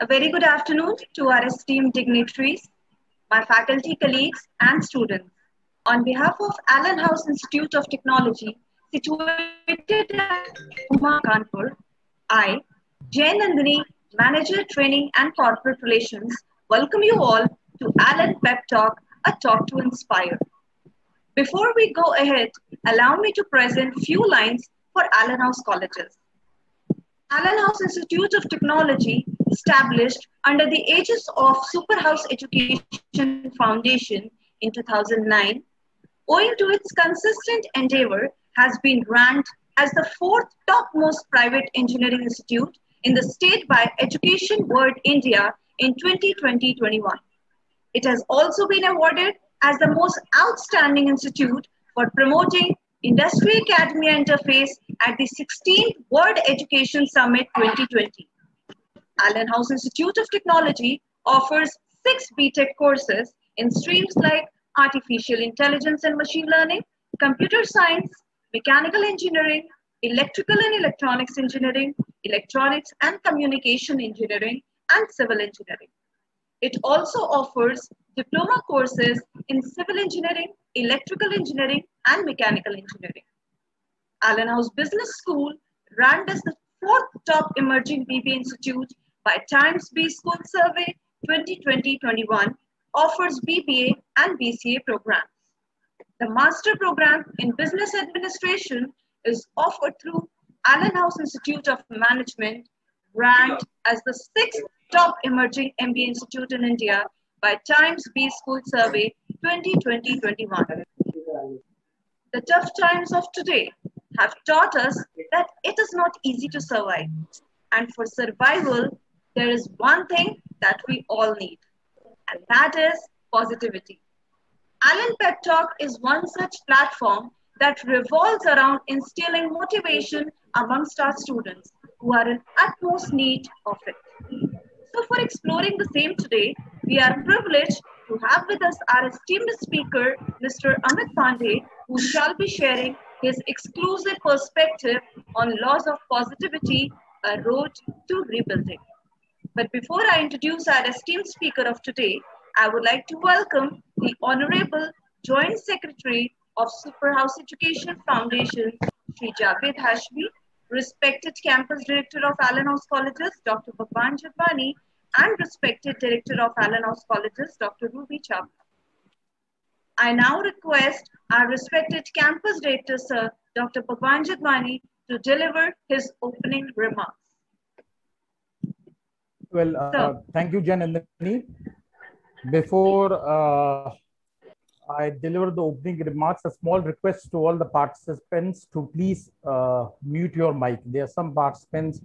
A very good afternoon to our esteemed dignitaries, my faculty colleagues and students. On behalf of Allenhouse Institute of Technology, situated at Kanpur, I, Jay Nandini, Manager Training and Corporate Relations, welcome you all to Allen Pep Talk, a talk to inspire. Before we go ahead, allow me to present few lines for Allenhouse colleges. Allenhouse Institute of Technology, established under the aegis of Superhouse Education Foundation in 2009, owing to its consistent endeavor, has been ranked as the fourth topmost private engineering institute in the state by Education World India in 2020-21. It has also been awarded as the most outstanding institute for promoting Industry Academia Interface at the 16th World Education Summit 2020. Allenhouse Institute of Technology offers six BTech courses in streams like Artificial Intelligence and Machine Learning, Computer Science, Mechanical Engineering, Electrical and Electronics Engineering, Electronics and Communication Engineering, and Civil Engineering. It also offers diploma courses in Civil Engineering, Electrical Engineering, and Mechanical Engineering. Allenhouse Business School, ranked as the fourth top emerging BBA institute by Times B School Survey 2020-21, offers BBA and BCA programs. The master program in business administration is offered through Allenhouse Institute of Management, ranked as the sixth top emerging MBA institute in India by Times B School Survey 2020-21. The tough times of today have taught us that it is not easy to survive. And for survival, there is one thing that we all need, and that is positivity. Allen Pep Talk is one such platform that revolves around instilling motivation amongst our students who are in utmost need of it. So for exploring the same today, we are privileged to have with us our esteemed speaker, Mr. Amit Pandey, who shall be sharing his exclusive perspective on laws of positivity, a road to rebuilding. But before I introduce our esteemed speaker of today, I would like to welcome the Honorable Joint Secretary of Superhouse Education Foundation, Sri Javed Hashmi, respected Campus Director of Allenhouse Colleges, Dr. Bhagwan Jadvani, and respected Director of Allenhouse Colleges, Dr. Ruby Chapman. I now request our respected Campus Director, Sir, Dr. Bhagwan Jadvani, to deliver his opening remarks. Well, uh, thank you, Janandani. Before uh, I deliver the opening remarks, a small request to all the participants to please uh, mute your mic. There are some participants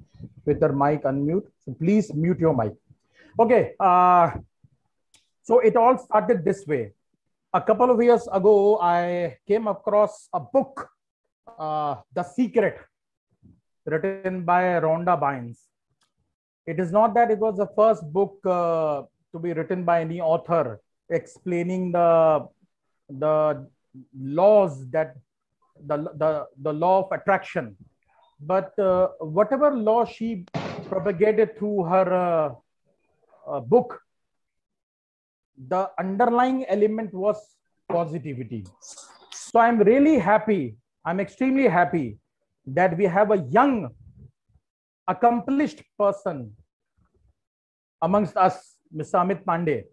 with their mic unmute, so please mute your mic. Okay, uh, so it all started this way. A couple of years ago, I came across a book, uh, The Secret, written by Rhonda Byrnes. It is not that it was the first book uh, to be written by any author explaining the the laws that the the, the law of attraction. But uh, whatever law she propagated through her uh, uh, book the underlying element was positivity. So i'm really happy i'm extremely happy that we have a young accomplished person amongst us, Mr. Amit Pandey,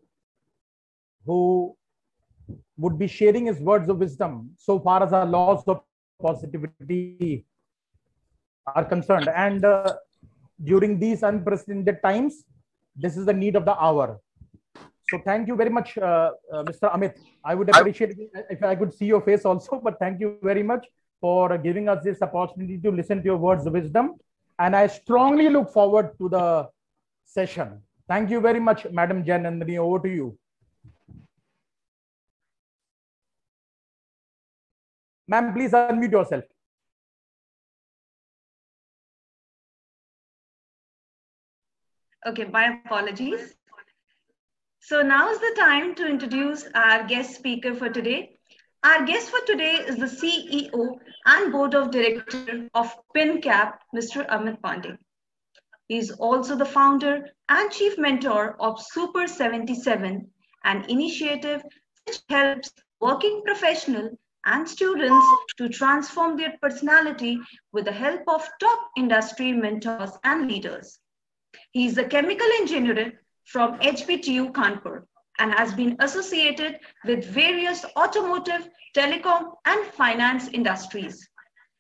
who would be sharing his words of wisdom so far as our laws of positivity are concerned. And uh, during these unprecedented times, this is the need of the hour. So thank you very much, uh, uh, Mr. Amit. I would appreciate it if I could see your face also, but thank you very much for giving us this opportunity to listen to your words of wisdom. And I strongly look forward to the session. Thank you very much, Madam Janandani. Over to you. Ma'am, please unmute yourself. Okay, my apologies. So now is the time to introduce our guest speaker for today. Our guest for today is the CEO and Board of Director of PinCap, Mr. Amit Pandey. He is also the founder and chief mentor of Super 77, an initiative which helps working professional and students to transform their personality with the help of top industry mentors and leaders. He is a chemical engineer from HBTU Kanpur and has been associated with various automotive, telecom, and finance industries.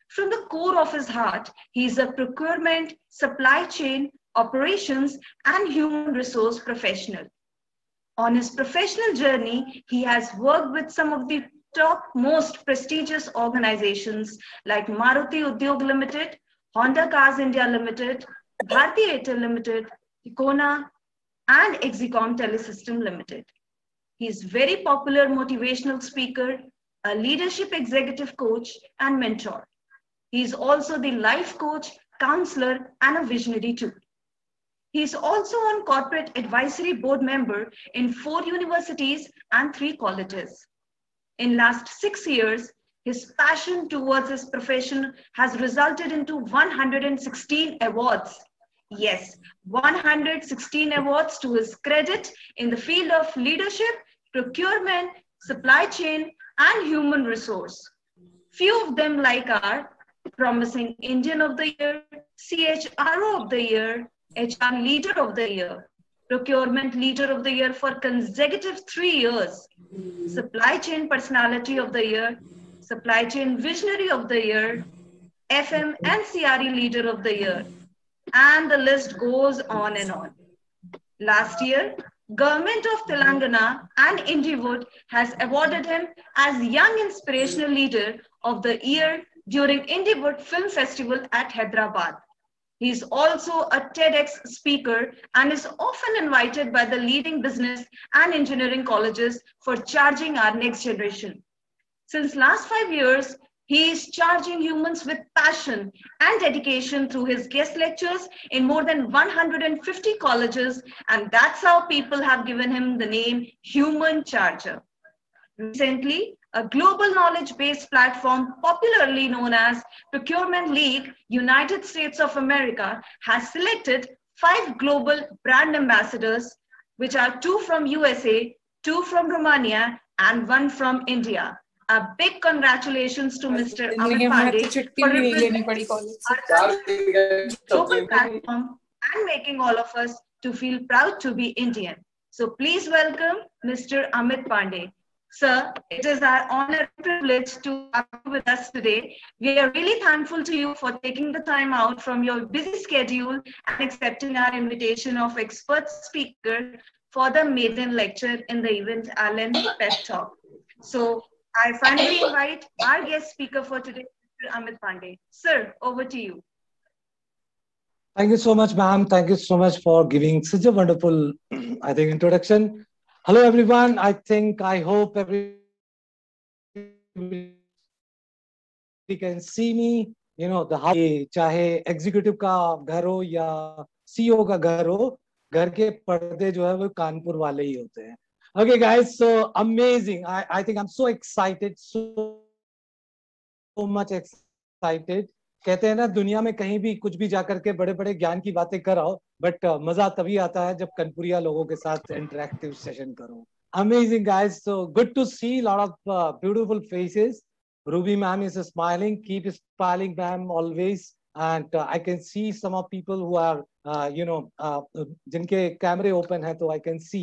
From the core of his heart, he is a procurement, supply chain, operations, and human resource professional. On his professional journey, he has worked with some of the top most prestigious organizations like Maruti Udyog Limited, Honda Cars India Limited, Bharti Airtel Limited, Tikona, and Exicom Telesystem Limited. He is very popular motivational speaker, a leadership executive coach, and mentor. He is also the life coach, counselor, and a visionary too. He is also on corporate advisory board member in four universities and three colleges. In last six years, his passion towards his profession has resulted into 116 awards. Yes, 116 awards to his credit in the field of leadership, procurement, supply chain, and human resource. Few of them like are Promising Indian of the Year, CHRO of the Year, HR Leader of the Year, Procurement Leader of the Year for consecutive three years, Supply Chain Personality of the Year, Supply Chain Visionary of the Year, FM and CRE Leader of the Year, and the list goes on and on. Last year, Government of Telangana and Indiewood has awarded him as Young Inspirational Leader of the Year during Indiewood Film Festival at Hyderabad. He is also a TEDx speaker and is often invited by the leading business and engineering colleges for charging our next generation. Since last five years, he is charging humans with passion and dedication through his guest lectures in more than 150 colleges, and that's how people have given him the name Human Charger. Recently, a global knowledge-based platform popularly known as Procurement League United States of America has selected five global brand ambassadors, which are two from USA, two from Romania, and one from India. A big congratulations to Mr. Amit Pandey for representing our global platform and making all of us to feel proud to be Indian. So please welcome Mr. Amit Pandey. Sir, it is our honor and privilege to have you with us today. We are really thankful to you for taking the time out from your busy schedule and accepting our invitation of expert speaker for the maiden lecture in the event Allen Pep Talk. So I finally invite our guest speaker for today, Mr. Amit Pandey. Sir, over to you. Thank you so much, ma'am. Thank you so much for giving such a wonderful, I think, introduction. Hello, everyone. I think, I hope everybody can see me. You know, the चाहे executive का घर हो या CEO का घर हो घर के पर्दे जो है वो कानपुर वाले ही होते हैं okay guys so amazing. I i think i'm so excited so so much excited. कहते हैं ना दुनिया में कहीं भी कुछ भी जाकर के बड़े बड़े ज्ञान की बातें कराओ बट uh, मज़ा तभी आता है जब कनपुरिया लोगों के साथ इंटरेक्टिव सेशन करो। Amazing guys so good to see lot of beautiful faces Ruby ma'am is smiling keep smiling ma'am always and I can see some of people who are you know जिनके कैमरे open है तो I can see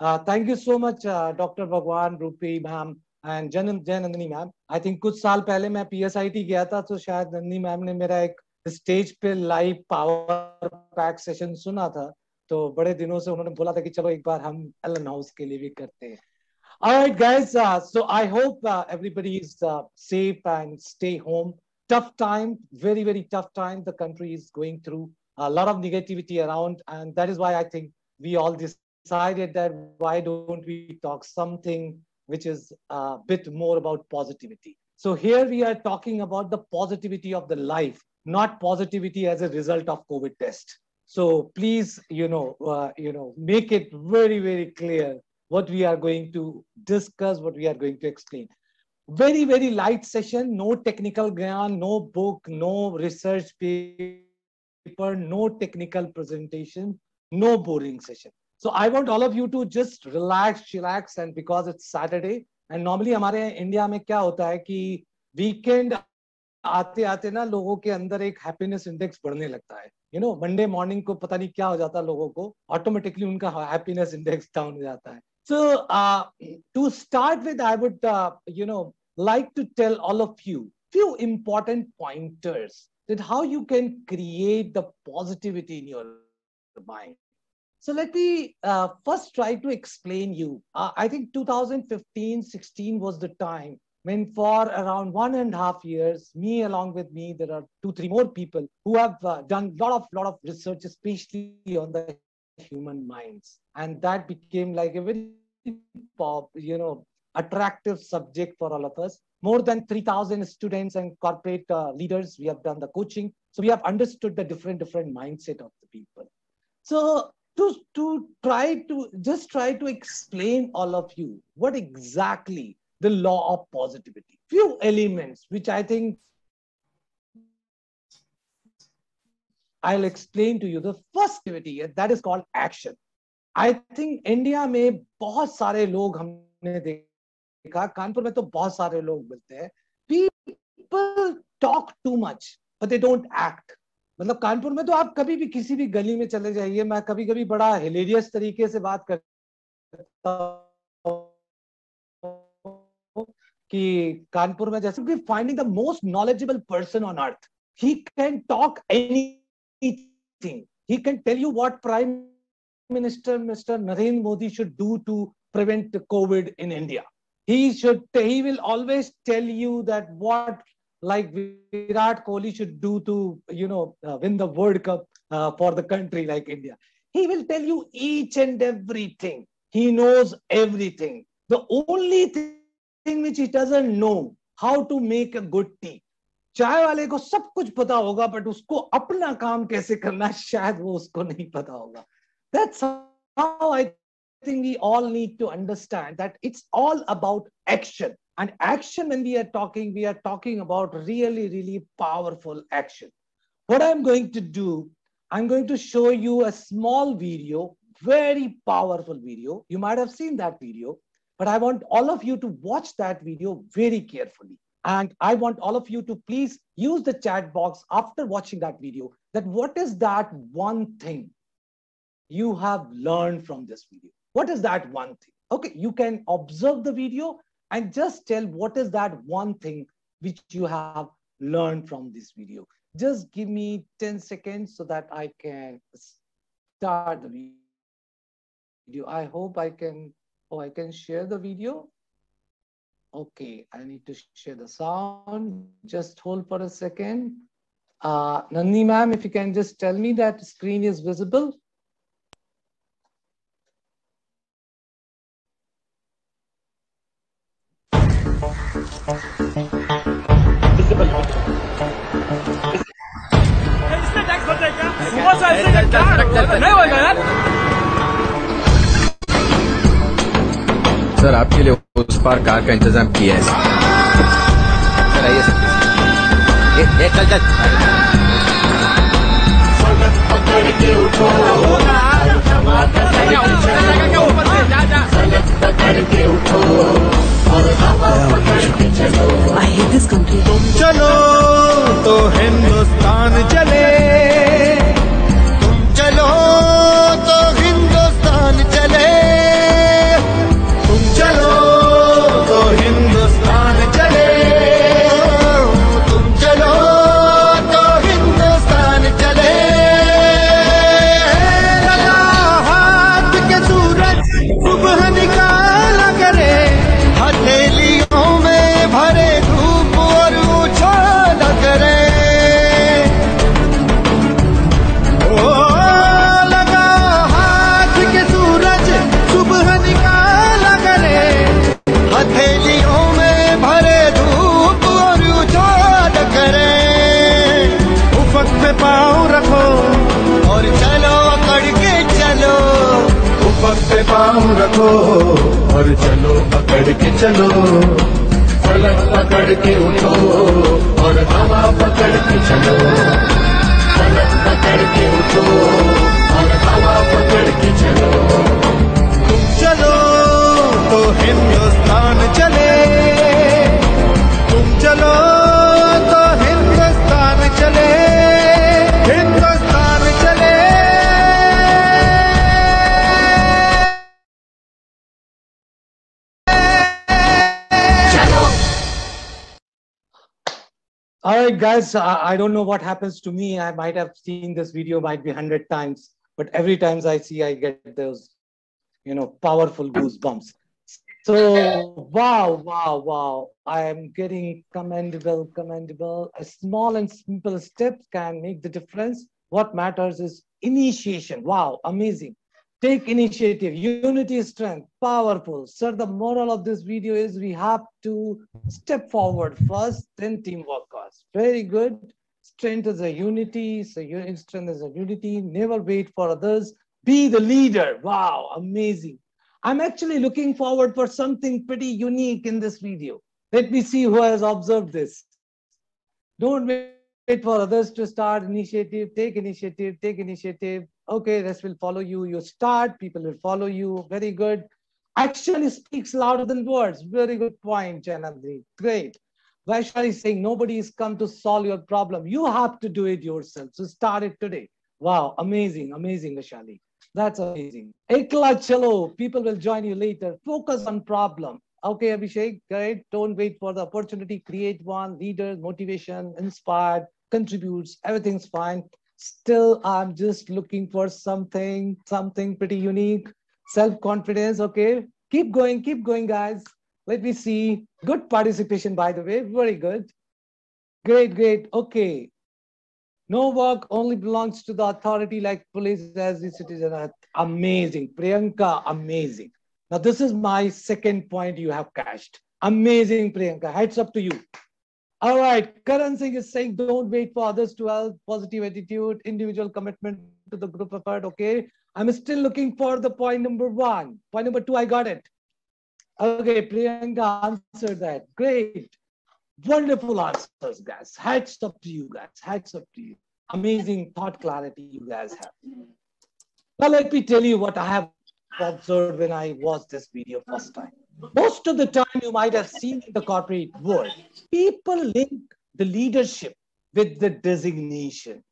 Uh, thank you so much, uh, Dr. Bhagwan, Ruby, ma'am, and Jan, Jan Nandini, ma'am. I think kuch saal pehle main PSIT gaya tha, so shayad Nandini, ma'am, ne mera ek stage pe live power pack session suna tha. So, bade dinon se unhone bola tha ki chalo ek baar hum Allenhouse ke liye bhi karte hain. All right, guys. Uh, so, I hope everybody is safe and stay home. Tough time, very, very tough time. The country is going through a lot of negativity around, and that is why I think we all this decided that why don't we talk something which is a bit more about positivity. So here we are talking about the positivity of the life, not positivity as a result of COVID test. So please, you know, uh, you know, make it very, very clear what we are going to discuss, what we are going to explain. Very, very light session, no technical ground, no book, no research paper, no technical presentation, no boring session. So I want all of you to just relax, relax, and because it's Saturday, and normally हमारे India में क्या होता है कि weekend आते आते ना लोगों के अंदर एक हैप्पीनेस इंडेक्स बढ़ने लगता है यू नो मंडे मॉर्निंग को पता नहीं क्या हो जाता है लोगों को ऑटोमेटिकली उनका हैप्पीनेस इंडेक्स डाउन हो जाता है सो to start with I would you know like to tell all of you few important pointers that how you can create the positivity in your mind so let me uh, first try to explain you uh, i think 2015 16 was the time when for around one and a half years me along with me there are two three more people who have uh, done lot of lot of research especially on the human minds and that became like a very pop you know attractive subject for all of us. More than 3,000 students and corporate uh, leaders, we have done the coaching. So we have understood the different, different mindset of the people. So to, to try to, just try to explain all of you what exactly the law of positivity. Few elements, which I think I'll explain to you. The first activity, that is called action. I think India में बहुत सारे लोग हमने देखा कानपुर में तो बहुत सारे लोग मिलते हैं people talk too much but they don't act मतलब कानपुर में तो आप कभी भी किसी भी गली में चले जाइए, मैं कभी कभी बड़ा हिलेरियस तरीके से बात करता कि कानपुर में जैसे finding the most knowledgeable person on earth he can talk anything he can tell you what prime minister mister Narendra Modi should do to prevent covid in india. He should, he will always tell you that what like Virat Kohli should do to you know uh, win the World Cup uh, for the country like India. He will tell you each and everything. He knows everything. The only thing which he doesn't know how to make a good tea. चाय वाले को सब कुछ पता होगा but उसको अपना काम कैसे करना है शायद वो उसको नहीं पता होगा That's how I think we all need to understand that it's all about action. and action, when we are talking, we are talking about really, really powerful action. What I'm going to do, I'm going to show you a small video, very powerful video. You might have seen that video, but I want all of you to watch that video very carefully. And I want all of you to please use the chat box after watching that video that what is that one thing you have learned from this video? What is that one thing? Okay, you can observe the video and just tell what is that one thing which you have learned from this video. Just give me 10 seconds so that I can start the video. I hope I can, oh, I can share the video. Okay, I need to share the sound. Just hold for a second. Uh, Nandi ma'am, if you can just tell me that screen is visible. Sir, आपके लिए उस पार car का इंतज़ाम किया है। Sir, आइए sir. चल चल। country. चलो तो हिंदुस्तान चले। तुम alone. पाँव रखो और चलो पकड़ के चलो। फलक पकड़ के उठो और हवा पकड़ के चलो। फलक पकड़ के उठो और हवा पकड़ के चलो। तुम चलो तो हिंदुस्तान चले। तुम चलो तो हिंदुस्तान चले। Hindustan guys, I, I don't know what happens to me. I might have seen this video might be 100 times, but every times I see, I get those, you know, powerful goosebumps. So, wow, wow, wow. I am getting commendable, commendable. A small and simple step can make the difference. What matters is initiation. Wow, amazing. Take initiative. Unity strength. Powerful. Sir, the moral of this video is we have to step forward first, then teamwork costs. Very good. Strength is a unity. So strength is a unity. Never wait for others. Be the leader. Wow, amazing. I'm actually looking forward for something pretty unique in this video. Let me see who has observed this. Don't wait for others to start initiative. Take initiative. Take initiative. Okay, rest will follow you. You start, people will follow you. Very good. Action speaks louder than words. Very good point, Janandri. Great. Vaishali is saying nobody is come to solve your problem. You have to do it yourself. So start it today. Wow, amazing, amazing, Vaishali. That's amazing. Ekla chalo, people will join you later. Focus on problem. Okay, Abhishek, great. Don't wait for the opportunity. Create one. Leaders, motivation, inspired, contributes. Everything's fine. Still, I'm just looking for something, something pretty unique. Self-confidence. Okay, keep going, keep going, guys. Let me see. Good participation, by the way. Very good. Great, great. Okay. No work only belongs to the authority like police as the citizen. Amazing. Priyanka, amazing. Now, this is my second point you have cashed. Amazing, Priyanka. Heads up to you. All right. Karan Singh is saying don't wait for others to help. Positive attitude, individual commitment to the group effort. Okay. I'm still looking for the point number one. Point number two, I got it. Okay. Priyanka answered that. Great. Wonderful answers, guys. Hats up to you guys. Hats up to you. Amazing thought clarity you guys have. Now, let me tell you what I have observed when I watched this video first time. Most of the time, you might have seen in the corporate world, people link the leadership with the designation.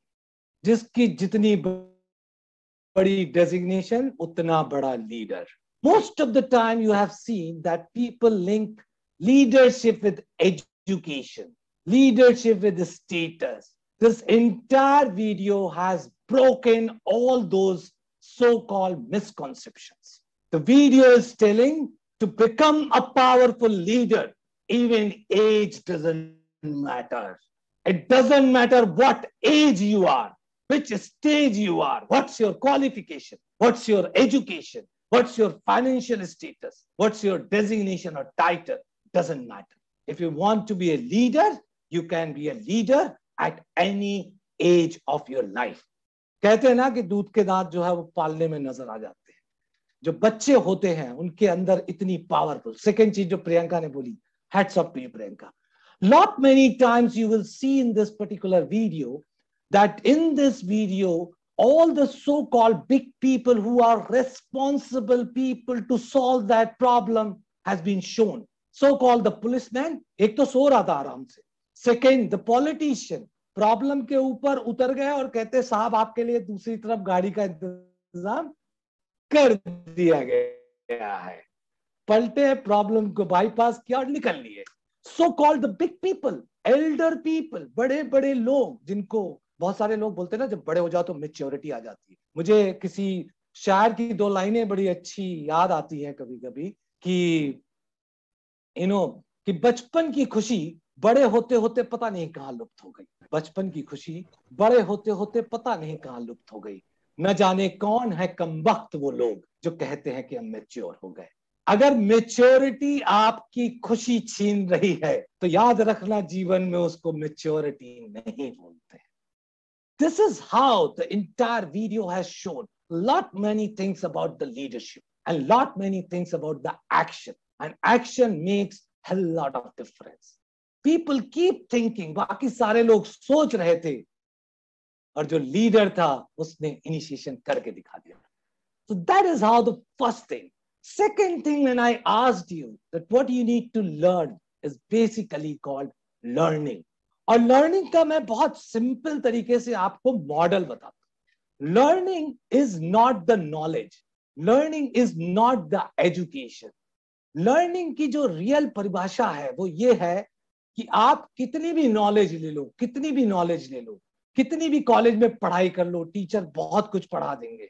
जिसकी जितनी बड़ी designation, उतना बड़ा leader. Most of the time, you have seen that people link leadership with education, leadership with status. This entire video has broken all those so-called misconceptions. The video is telling to become a powerful leader, even age doesn't matter. It doesn't matter what age you are, which stage you are, what's your qualification, what's your education, what's your financial status, what's your designation or title, doesn't matter. If you want to be a leader, you can be a leader at any age of your life. कहते हैं ना कि दूध के दांत जो है वो पालने में नजर आ जाते हैं जो बच्चे होते हैं उनके अंदर इतनी पावरफुल सेकेंड चीज जो प्रियंका ने बोली heads up to you Priyanka lot many times you will see in this particular video that in this video all the so-called big people who are responsible people to solve that problem has been shown. So-called the policeman, एक तो सो रहा था आराम से। Second the politician problem के ऊपर उतर गए और कहते, साहब, आपके लिए दूसरी तरफ़ गाड़ी का इंतज़ाम कर दिया गया है। पलटे प्रॉब्लम को बाईपास किया और निकल लिए। So called the big people elder people बड़े बड़े लोग जिनको बहुत सारे लोग बोलते हैं ना, जब बड़े हो जाओ तो मेच्योरिटी आ जाती है। मुझे किसी शायर की दो लाइनें बड़ी अच्छी याद आती हैं कभी कभी कि यू नो कि बचपन की खुशी बड़े होते होते पता नहीं कहाँ लुप्त हो गई। बचपन की खुशी बड़े होते होते पता नहीं कहाँ लुप्त हो गई। न जाने कौन है कम वक्त वो लोग जो कहते हैं कि हम मेच्योर हो गए। अगर मेच्योरिटी आपकी खुशी छीन रही है तो याद रखना जीवन में उसको मेच्योरिटी नहीं बोलते। This is how the entire video has shown lot many things about the leadership and lot many things about the action and action makes hell lot of difference people keep thinking बाकी सारे लोग सोच रहे थे और जो leader था उसने इनिशिएशन करके दिखा दिया so that is how the first thing second thing when i asked you that what you need to learn is basically called learning और लर्निंग का मैं बहुत सिंपल तरीके से आपको मॉडल बताता हूँ। Learning is not the knowledge learning is not the education learning की जो रियल परिभाषा है, वो ये है कि आप कितनी भी नॉलेज ले लो, कितनी भी नॉलेज ले लो, कितनी भी कॉलेज में पढ़ाई कर लो टीचर बहुत कुछ पढ़ा देंगे।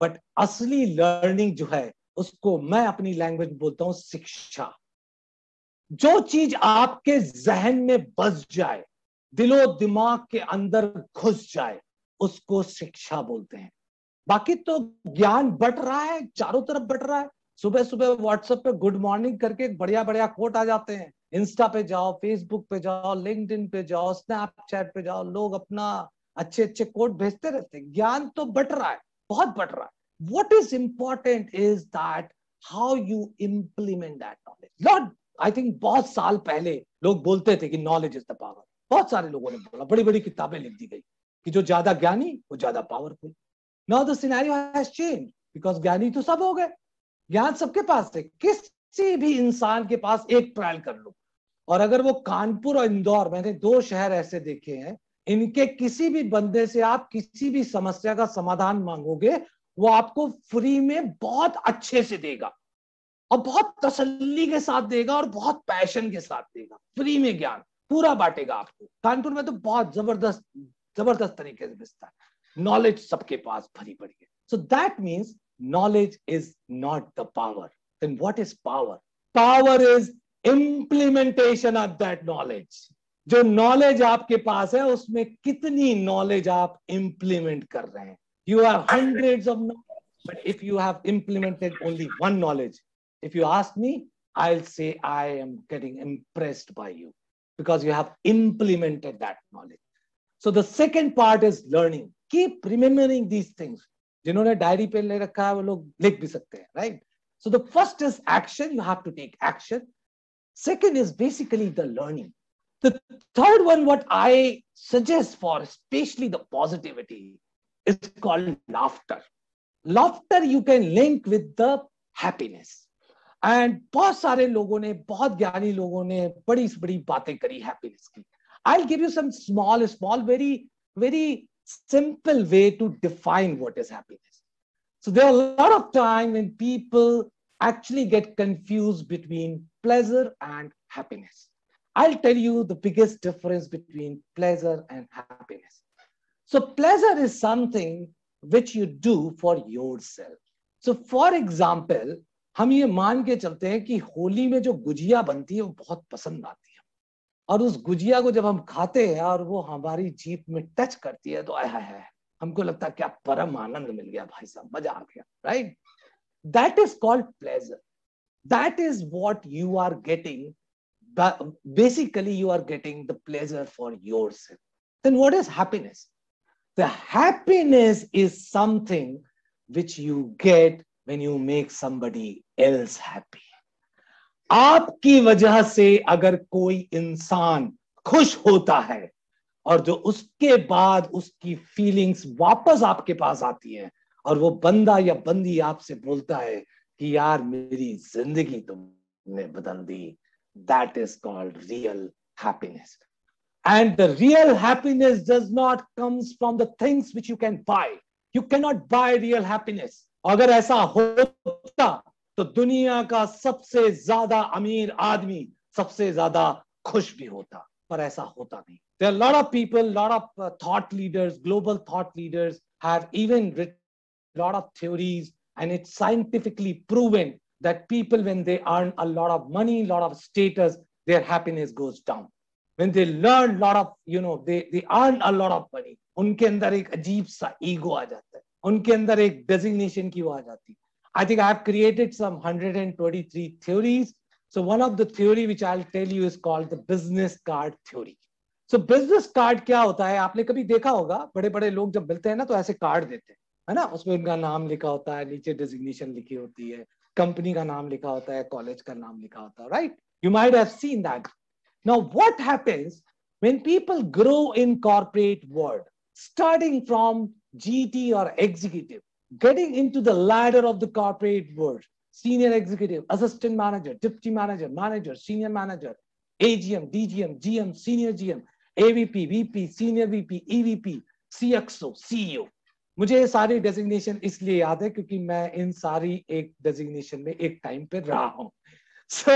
बट असली लर्निंग जो है, उसको मैं अपनी लैंग्वेज बोलता हूँ शिक्षा। जो चीज़ आपके जहन में बस जाए दिलो दिमाग के अंदर घुस जाए, उसको शिक्षा बोलते हैं। बाकी तो ज्ञान बट रहा है, चारों तरफ़ बट रहा है। सुबह सुबह व्हाट्सएप पे गुड मॉर्निंग करके बढ़िया बढ़िया कोट आ जाते हैं। इंस्टा पे जाओ फेसबुक पे जाओ लिंक्डइन पे जाओ स्नैपचैट पे जाओ, लोग अपना अच्छे अच्छे कोट भेजते रहते हैं। ज्ञान तो बट रहा है, बहुत बट रहा है। What is important is that how you implement that knowledge not I think बहुत साल पहले लोग बोलते थे कि नॉलेज इज़ द पावर बहुत सारे लोगों ने बोला बड़ी बड़ी किताबें लिख दी गई कि जो ज़्यादा ज्ञानी, वो ज़्यादा powerful now the scenario has change because ज्ञानी तो सब हो गए। ज्ञान सबके पास है। किसी भी इंसान के पास एक ट्रायल कर लो। और अगर वो कानपुर और इंदौर, मैंने दो शहर ऐसे देखे हैं, इनके किसी भी बंदे से आप किसी भी समस्या का समाधान मांगोगे, वो आपको फ्री में बहुत अच्छे से देगा। और बहुत तसल्ली के साथ देगा और बहुत पैशन के साथ देगा। फ्री में ज्ञान। पूरा बांटेगा आपको। कानपुर में तो बहुत ज़बरदस्त ज़बरदस्त तरीके से बेचता है। नॉलेज सबके पास भरी पड़ी है। So that means knowledge is not the power then what is power power is implementation of that knowledge. जो नॉलेज आपके पास है, उसमें कितनी नॉलेज आप इंप्लीमेंट कर रहे हैं। You are hundreds of knowledge but if you have implemented only one knowledge if you ask me I say I am getting impressed by you because you have implemented that knowledge. So the second part is learning. Keep remembering these things. जिन्होंने diary पे ले रखा है वो लोग लिख भी सकते हैं right so the first is action you have to take action second is basically the learning the third one what I suggest for specially the positivity is called laughter laughter you can link with the happiness and बहुत सारे लोगों ने बहुत ज्ञानी लोगों ने बड़ी बड़ी बातें करी हैप्पीनेस की I give you some small small very very simple way to define what is happiness. So there are a lot of time when people actually get confused between pleasure and happiness. I'll tell you the biggest difference between pleasure and happiness. So pleasure is something which you do for yourself. So for example, हम ये मान के चलते हैं कि होली में जो गुजिया बनती है, वो बहुत पसंद आती है। और उस गुजिया को जब हम खाते हैं और वो हमारी जीप में टच करती है तो आय है हमको लगता है क्या परम आनंद मिल गया, भाई साहब, मज़ा आ गया right that is called pleasure that is what you are getting basically, you are getting the pleasure for yourself. Then what is happiness? The happiness is something which you get when you make somebody else happy. आपकी वजह से अगर कोई इंसान खुश होता है और जो उसके बाद उसकी फीलिंग्स वापस आपके पास आती है और वो बंदा या बंदी आपसे बोलता है कि यार, मेरी ज़िंदगी तुमने बदल दी। That is called real happiness and the real happiness does not comes from the things which you can buy you can not buy real happiness अगर ऐसा होता तो दुनिया का सबसे ज़्यादा अमीर आदमी सबसे ज़्यादा खुश भी होता पर ऐसा होता नहीं there are a lot of people lot of uh, thought leaders global thought leaders have even written a lot of theories and it's scientifically proven that people when they earn a lot of money lot of status their happiness goes down when they learn a lot of you know they they earn a lot of money उनके अंदर एक अजीब सा ego आ जाता है उनके अंदर एक डेजिग्नेशन की वो आ जाती I think I created some 123 theories so one of the theory which I tell you is called the business card theory so business card क्या होता है? आपने कभी देखा होगा? बड़े बड़े लोग जब मिलते हैं ना तो ऐसे कार्ड देते हैं, है ना? उसमें उनका नाम लिखा होता है, नीचे डेजिग्नेशन लिखी होती है कंपनी का नाम लिखा होता है कॉलेज का नाम लिखा होता है right you might have seen that now what happens when people grow in corporate world starting from GT or executive, getting into the ladder of the corporate world, senior executive, assistant manager, deputy manager, manager, senior manager, AGM, DGM, GM, senior GM, AVP, VP, senior VP, EVP, CXO, CEO. मुझे ये सारी designation इसलिए याद है क्योंकि मैं इन सारी एक डेजिग्नेशन में एक टाइम पे रहा हूं सो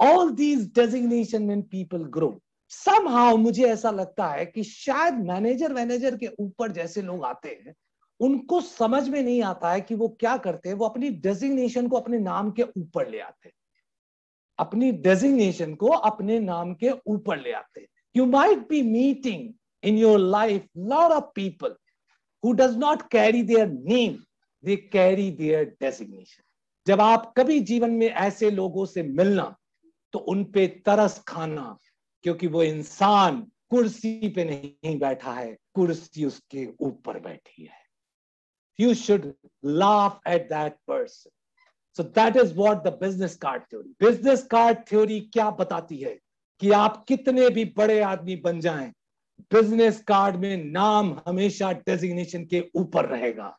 ऑल दीज डेजिग्नेशन में पीपल ग्रो somehow मुझे ऐसा लगता है कि शायद मैनेजर मैनेजर के ऊपर जैसे लोग आते हैं उनको समझ में नहीं आता है कि वो क्या करते हैं। वो अपनी डेजिग्नेशन को अपने नाम के ऊपर ले आते हैं। अपनी डेजिग्नेशन को अपने नाम के ऊपर ले आते हैं। You might be meeting in your life lot of people who does not carry their name, they carry their designation. जब आप कभी जीवन में ऐसे लोगों से मिलना तो उनपे तरस खाना क्योंकि वो इंसान कुर्सी पे नहीं बैठा है, कुर्सी उसके ऊपर बैठी है। You should laugh at that person so that is what the business card theory business card theory क्या बताती है कि आप कितने भी बड़े आदमी बन जाएँ बिज़नेस कार्ड में नाम हमेशा डेजिग्नेशन के ऊपर रहेगा।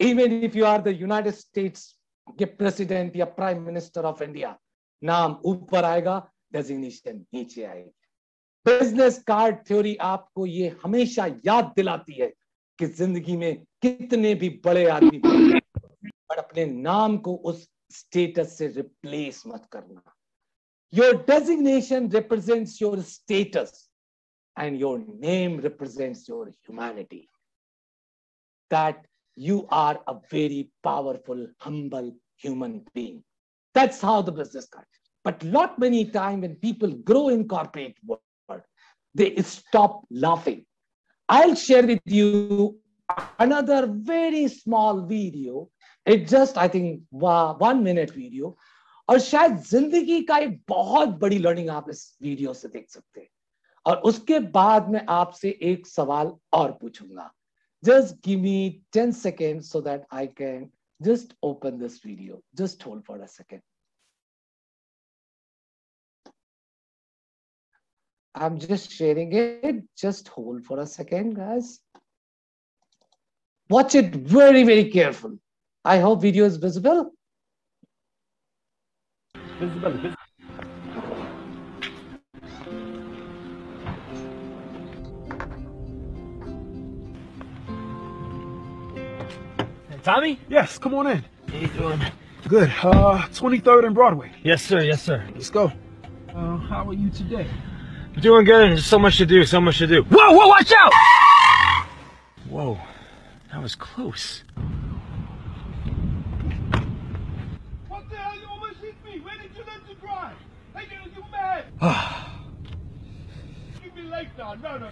Even if you are the United States के प्रेसिडेंट या प्राइम मिनिस्टर ऑफ़ इंडिया नाम ऊपर आएगा डेजिग्नेशन नीचे आएगी बिज़नेस कार्ड थ्योरी आपको ये हमेशा याद दिलाती है कि ज़िंदगी में कितने भी बड़े आदमी पर अपने नाम को उस स्टेटस से रिप्लेस मत करना। Your designation represents your status and your name represents your humanity that you are a very powerful humble human being that's how the business card But lot many times when people grow in corporate world, they stop laughing. I'll share with you another very small video. It just, I think, one minute video. और शायद जिंदगी का एक बहुत बड़ी learning आप इस video से देख सकते हैं और उसके बाद मैं आपसे एक सवाल और पूछूंगा just give me ten second so that I can just open this video just hold for a second I'm just sharing it. Just hold for a second, guys. Watch it very, very careful. I hope video is visible. Visible. visible. Tommy? Yes, come on in. How you doing? Good. Uh, 23rd and Broadway. Yes, sir. Yes, sir. Let's go. Uh, how are you today? Doing good. There's so much to do. So much to do. Whoa! Whoa! Watch out! Whoa, that was close. What the hell? You almost hit me. Where did you let to drive? Hey, you, you mad? Ah. Give me late now. No, no.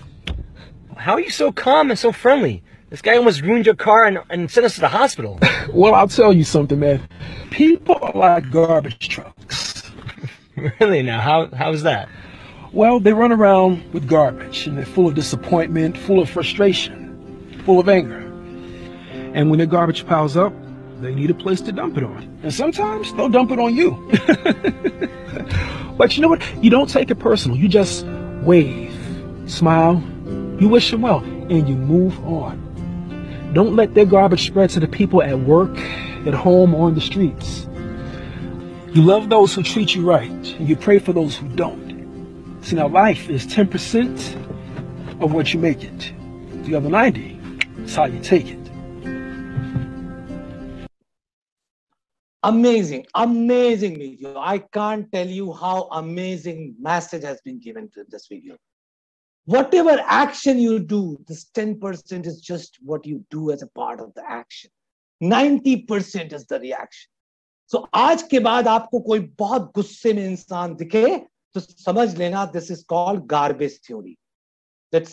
How are you so calm and so friendly? This guy almost ruined your car and, and sent us to the hospital. Well, I'll tell you something, man. People are like garbage trucks. really? Now, how how's that? Well, they run around with garbage and they're full of disappointment, full of frustration, full of anger. And when their garbage piles up, they need a place to dump it on. And sometimes they'll dump it on you. but you know what? You don't take it personal. You just wave, smile, you wish them well, and you move on. Don't let their garbage spread to the people at work, at home, or in the streets. You love those who treat you right, and you pray for those who don't. See, now life is 10% of what you make it. The other 90 is how you take it. Amazing, amazing video. I can't tell you how amazing message has been given to this video. whatever action you do, this 10% is just what you do as a part of the action. 90% is the reaction. So आज के बाद आपको कोई बहुत गुस्से में इंसान दिखे तो समझ लेना this is called garbage theory that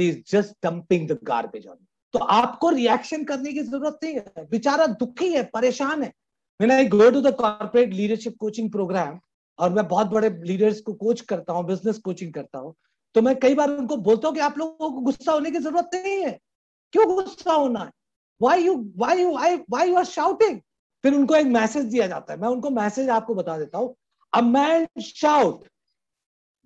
is just dumping the garbage on you. तो आपको रिएक्शन करने की ज़रूरत नहीं है। बेचारा दुखी है, परेशान है। When I go to the corporate leadership coaching program, और मैं बहुत बड़े लीडर्स को कोच करता हूँ बिज़नेस कोचिंग करता हूँ तो मैं कई बार उनको बोलता हूँ कि आप लोगों को गुस्सा होने की ज़रूरत नहीं है। क्यों गुस्सा होना है? Why you why you I why you are shouting फिर उनको एक मैसेज दिया जाता है। मैं उनको मैसेज आपको बता देता हूँ। A man shout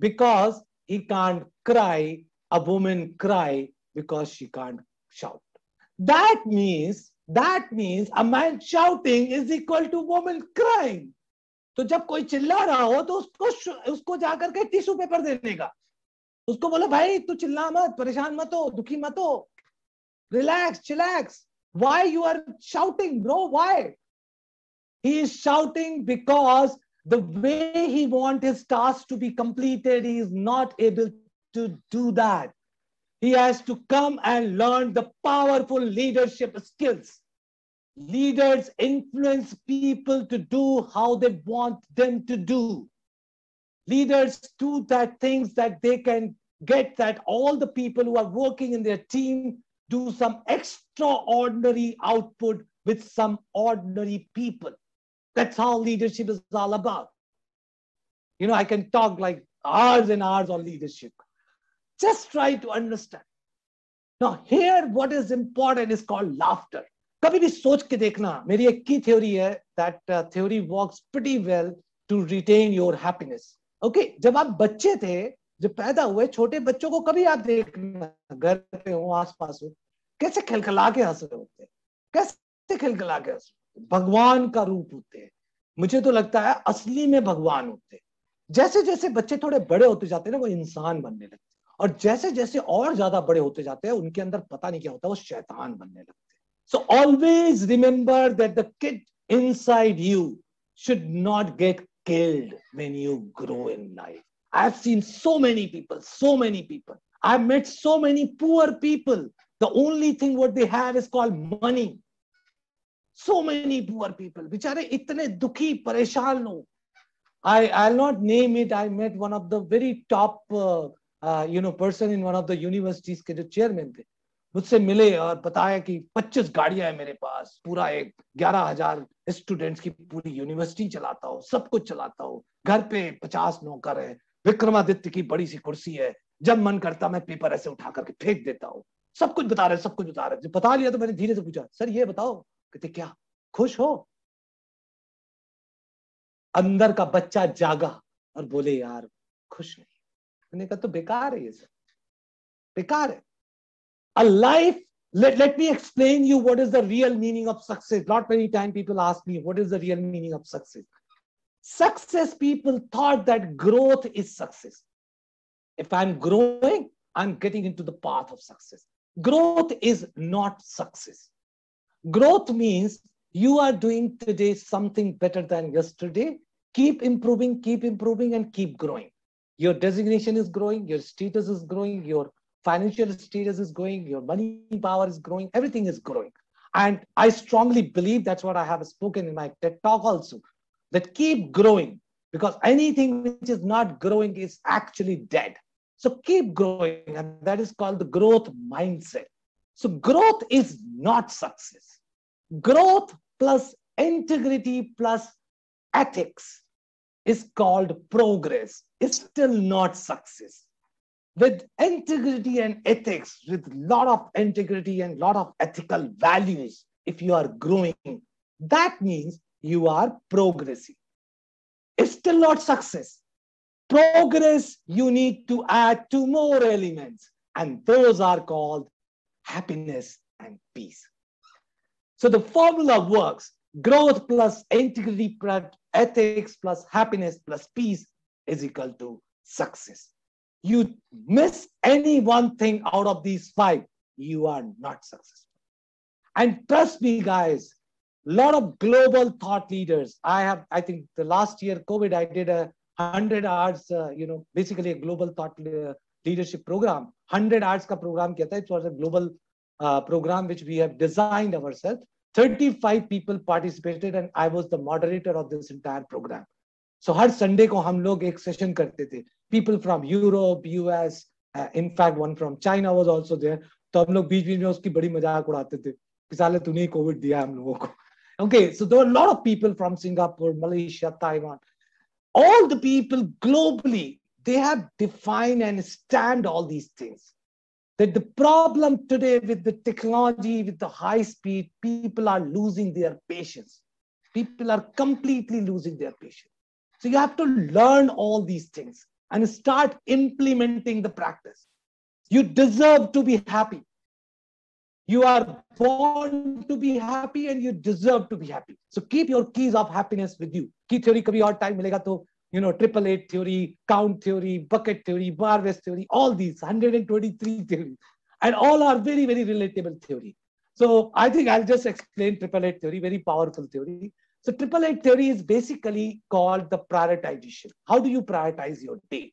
because he can't cry a women cry because she can't shout. That means that means a man shouting is equal to woman crying. तो जब कोई चिल्ला रहा हो तो उसको उसको जाकर के टिश्यू पेपर देने का उसको बोलो भाई तू चिल्ला मत परेशान मत हो दुखी मत हो relax chillax why you are shouting bro why he is shouting because the way he wants his task to be completed he is not able to do that he has to come and learn the powerful leadership skills. Leaders influence people to do how they want them to do. Leaders do that things that they can get that all the people who are working in their team do some extraordinary output with some ordinary people. That's how leadership is all about. You know, I can talk like hours and hours on leadership. Just try to understand. Now, here what is important is called laughter. कभी भी सोच के देखना मेरी एक की theory है that theory works pretty well to retain your happiness okay जब आप बच्चे थे जब पैदा हुए छोटे बच्चों को कभी आप देखना घर पे हो आसपास हो कैसे खिलखिला के हंस रहे होते कैसे खिलखिला के हंस भगवान का रूप होते हैं। मुझे तो लगता है असली में भगवान होते हैं। जैसे जैसे बच्चे थोड़े बड़े होते जाते हैं ना, वो इंसान बनने लगते और जैसे जैसे और ज़्यादा बड़े होते जाते हैं, उनके अंदर पता नहीं क्या होता, वो शैतान बनने लगते so always remember that the kid inside you should not get killed when you grow in life I have seen so many people so many people I met so many poor people the only thing what they have is called money So many poor people. बेचारे इतने दुखी परेशान लोग. I I'll not name it. I met one of the very top uh, no person in one of the universities के जो chairman थे मुझसे मिले और बताया कि 25 गाड़ियाँ है मेरे पास। पूरा एक ग्यारह हज़ार स्टूडेंट्स की पूरी यूनिवर्सिटी चलाता हूँ सब कुछ चलाता हूँ। घर पे पचास नौकर है। विक्रमादित्य की बड़ी सी कुर्सी है। जब मन करता मैं पेपर ऐसे उठा करके फेंक देता हूँ। सब कुछ बता रहे सब कुछ बता रहे बता लिया तो मैंने धीरे से पूछा सर ये बताओ कहते क्या खुश हो अंदर का बच्चा जागा और बोले यार खुश नहीं मैंने कहा तो बेकार है ये सब बेकार है a life let, let me explain you what is the real meaning of success not many time people ask me what is the real meaning of success success people thought that growth is success if i'm growing i'm getting into the path of success growth is not success growth means you are doing today something better than yesterday keep improving keep improving and keep growing your designation is growing, your status is growing, your financial status is growing, your money power is growing, everything is growing. And I strongly believe that's what I have spoken in my TED talk also that keep growing because anything which is not growing is actually dead. So keep growing, and that is called the growth mindset. So growth is not success. Growth plus integrity plus ethics is called progress, is still not success. With integrity and ethics, with a lot of integrity and lot of ethical values, if you are growing, that means you are progressing. It's still not success. Progress, you need to add two more elements, and those are called happiness and peace. So the formula works growth plus integrity plus ethics plus happiness plus peace is equal to success. You miss any one thing out of these five, you are not successful. And trust me, guys, a lot of global thought leaders. I have, I think the last year, COVID, I did a 100 hours, uh, you know, basically a global thought leadership program. 100 hours ka program kiya tha It was a global uh, program which we have designed ourselves. 35 people participated and I was the moderator of this entire program. So हर Sunday को हम लोग एक session करते थे people from Europe US in fact one from China was also there तो हम लोग बीच बीच में उसकी बड़ी मज़ाक उड़ाते थे कि साले तूने कोविड दिया हम लोगों को okay so there were a lot of people from singapore malaysia taiwan all the people globally they have defined and stand all these things that the problem today with the technology, with the high speed, people are losing their patience. People are completely losing their patience. So you have to learn all these things and start implementing the practice. You deserve to be happy. You are born to be happy and you deserve to be happy. So keep your keys of happiness with you. Key theory कभी और time मिलेगा तो you know triple eight theory, count theory, bucket theory, bar west theory, all these 123 theories, and all are very very relatable theory. So I think I'll just explain triple eight theory, very powerful theory. So triple eight theory is basically called the prioritization. How do you prioritize your day?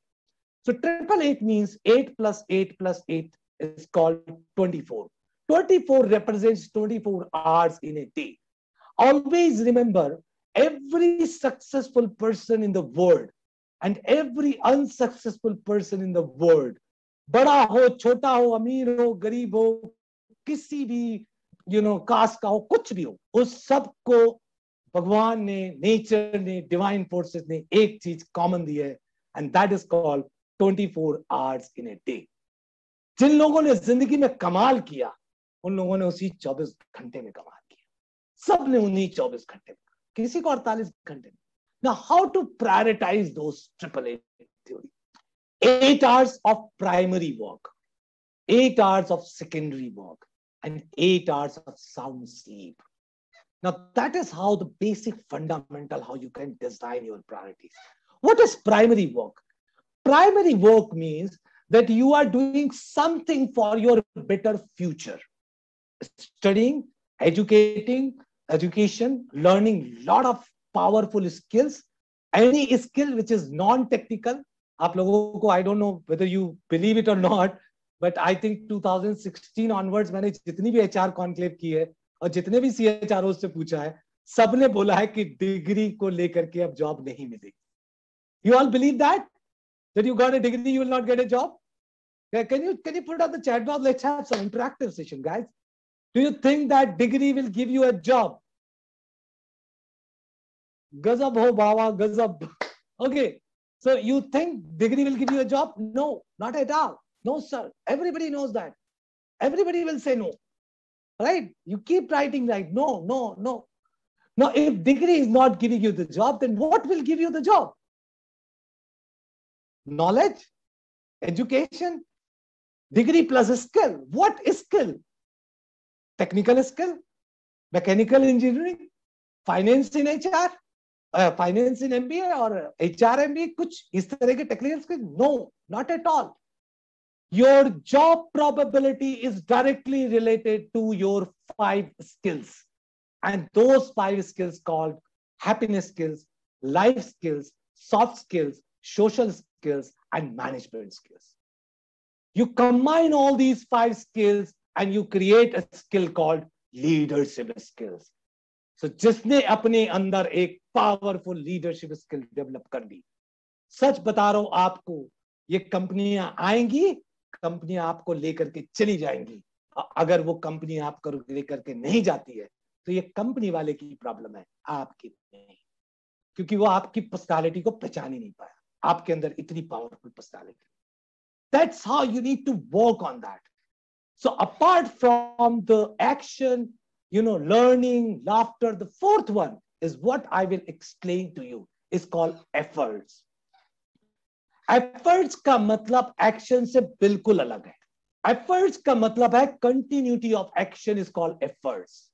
So triple eight means eight plus eight plus eight is called 24. 24 represents 24 hours in a day. Always remember every successful person in the world and every unsuccessful person in the world, बड़ा हो छोटा हो अमीर हो गरीब हो किसी भी यू नो कास्ट का हो कुछ भी हो उस सबको भगवान ने नेचर ने डिवाइन फोर्सेस ने एक चीज़ कॉमन दी है and that is called 24 hours in a day जिन लोगों ने ज़िंदगी में कमाल किया उन लोगों ने उसी 24 घंटे में कमाल किया। सबने उन्हीं 24 घंटे में किसी को 48 घंटे में now how to prioritize those triple eight theory eight hours of primary work eight hours of secondary work and eight hours of sound sleep now that is how the basic fundamental how you can design your priorities what is primary work primary work means that you are doing something for your better future studying educating education learning lot of powerful skills any skill which is non technical आप लोगों को I don't know whether you believe it और not but I think 2016 onwards मैंने जितनी भी HR conclave की है और जितने भी सीएचआरओ से पूछा है सबने बोला है कि डिग्री को लेकर के अब जॉब नहीं मिलेगी you all believe that that you got a degree you will not get a job can you can you put on the chat box let's have some interactive session guys do you think that degree will give you a job? Gazab ho bawa gazab. Okay so you think degree will give you a job? No not at all. No sir. Everybody knows that. Everybody will say no right? You keep writing like no no no. Now if degree is not giving you the job then what will give you the job? Knowledge? Education? Degree plus a skill. What is skill technical skill mechanical engineering finance in hr finance in MBA और HR MBA कुछ इस तरह के technical skill no not at all your job probability is directly related to your five skills and those five skills called happiness skills life skills soft skills social skills and management skills you combine all these five skills and you create a skill called leadership skills. So, जिसने अपने अंदर एक powerful leadership skill develop कर दी। सच बता रहा हूँ, आपको ये कंपनियाँ आएँगी, कंपनियाँ आपको लेकर के चली जाएँगी। अगर वो कंपनी आपको लेकर के नहीं जाती है तो ये कंपनी वाले की प्रॉब्लम है, आपकी नहीं। क्योंकि वो आपकी पर्सनालिटी को पहचान ही नहीं पाया। आपके अंदर इतनी powerful personality that's how you need to work on that so apart from the action you know, learning, laughter. The fourth one is what I will explain to you is called efforts. Efforts का मतलब action से बिल्कुल अलग है Efforts का मतलब है continuity of action is called efforts.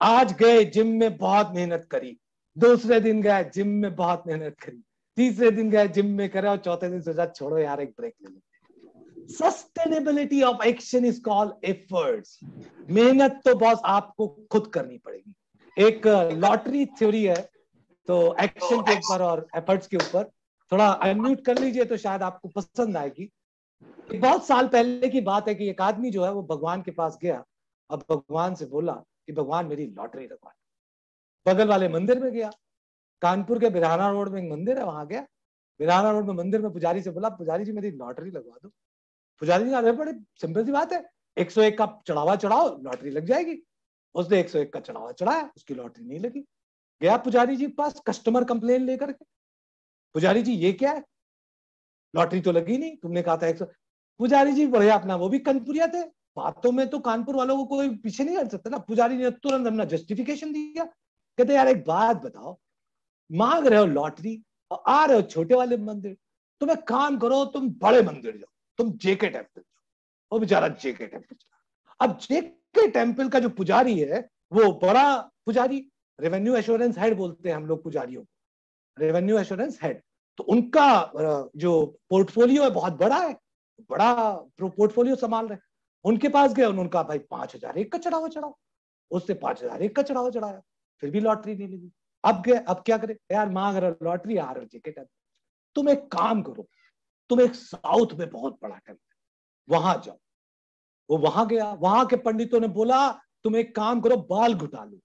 आज गए जिम में बहुत मेहनत करी दूसरे दिन गए जिम में बहुत मेहनत करी तीसरे दिन गए जिम में करे और चौथे दिन सोचा छोड़ो यार एक ब्रेक ले लेते sustainability of action is called efforts मेहनत तो बॉस आपको खुद करनी पड़ेगी। एक लॉटरी थ्योरी है तो एक्शन के ऊपर और एफर्ट्स के ऊपर थोड़ा अनम्यूट कर लीजिए तो शायद आपको पसंद आएगी। बहुत साल पहले की बात है कि एक आदमी जो है वो भगवान के पास गया अब भगवान से बोला कि भगवान मेरी लॉटरी लगवा बगल वाले मंदिर में गया। कानपुर के बिराना रोड में एक मंदिर है वहाँ गया। बिराना रोड में मंदिर में पुजारी से बोला पुजारी जी मेरी लॉटरी लगवा दो। पुजारी जी अरे बड़े सिंपल सी बात है, एक सौ एक का चढ़ावा चढ़ाओ, लॉटरी लग जाएगी। उसने एक सौ एक का चढ़ावा चढ़ाया, उसकी लॉटरी नहीं लगी। गया पुजारी जी पास कस्टमर कंप्लेन लेकर के। पुजारी जी, ये क्या है? लॉटरी तो लगी नहीं, तुमने कहा था एक सौ। पुजारी जी बढ़िया अपना, वो भी कानपुरिया थे। बातों में तो कानपुर वालों को कोई पीछे नहीं हट सकता ना। पुजारी ने तुरंत अपना जस्टिफिकेशन दिया। कहते, यार, एक बात बताओ। मांग रहे हो लॉटरी और आ रहे हो छोटे वाले मंदिर। तुम एक काम करो, तुम बड़े मंदिर जाओ। तुम जेके टेंपल वो बेचारा जेके टेंपल अब जेके टेंपल का जो पुजारी है, वो बड़ा पुजारी रेवेन्यू एश्योरेंस हेड बोलते हैं हम लोग पुजारियों को। रेवेन्यू एश्योरेंस हेड तो उनका जो पोर्टफोलियो है, बहुत बड़ा है। बड़ा पोर्टफोलियो संभाल रहे उनके पास गए उनका भाई पाँच हज़ार एक का चढ़ावा चढ़ाओ। उससे पाँच हज़ार एक का चढ़ावा चढ़ाया। फिर भी लॉटरी नहीं लगी अब गए, अब क्या करे? यार मांग रहा लॉटरी आ रही टिकट तुम एक काम करो तुम एक साउथ में बहुत बड़ा टेंपल वहाँ जाओ। वो वहाँ गया, वहाँ के पंडितों ने बोला, तुम एक काम करो, बाल घुटा लो।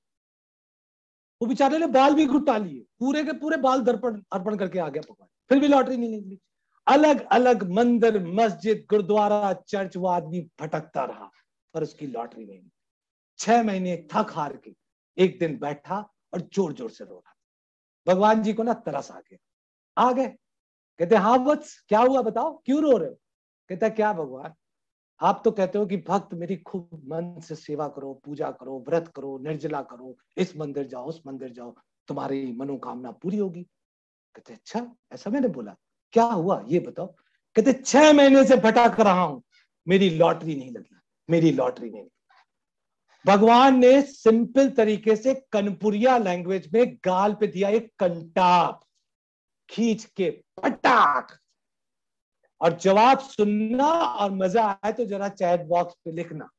वो बेचारे ने बाल भी घुटा लिए। पूरे के पूरे बाल दर्पण, अर्पण करके आ गया भगवान। फिर भी लॉटरी नहीं निकली अलग अलग मंदिर, मस्जिद, गुरुद्वारा, चर्च, वो आदमी भटकता रहा, पर उसकी लॉटरी नहीं। छह महीने थक हार के एक दिन बैठा और ज़ोर ज़ोर से रो रहा भगवान जी को ना तरस आ गया। आ गए। कहते हाँ वत्स क्या हुआ बताओ? क्यों रो रहे हो? कहता क्या भगवान? आप तो कहते हो कि भक्त मेरी खूब मन से सेवा करो, पूजा करो, व्रत करो, निर्जला करो, इस मंदिर जाओ, उस मंदिर जाओ, तुम्हारी मनोकामना पूरी होगी। कहते अच्छा ऐसा मैंने बोला। क्या हुआ? ये बताओ। कहते छह महीने से भटक रहा हूँ। मेरी लॉटरी नहीं लगी, मेरी लॉटरी नहीं भगवान ने सिंपल तरीके से कनपुरिया लैंग्वेज में गाल पे दिया एक कंटाप। खींच के पटाख। और जवाब सुनना और मज़ा आए तो जरा चैट बॉक्स पे लिखना।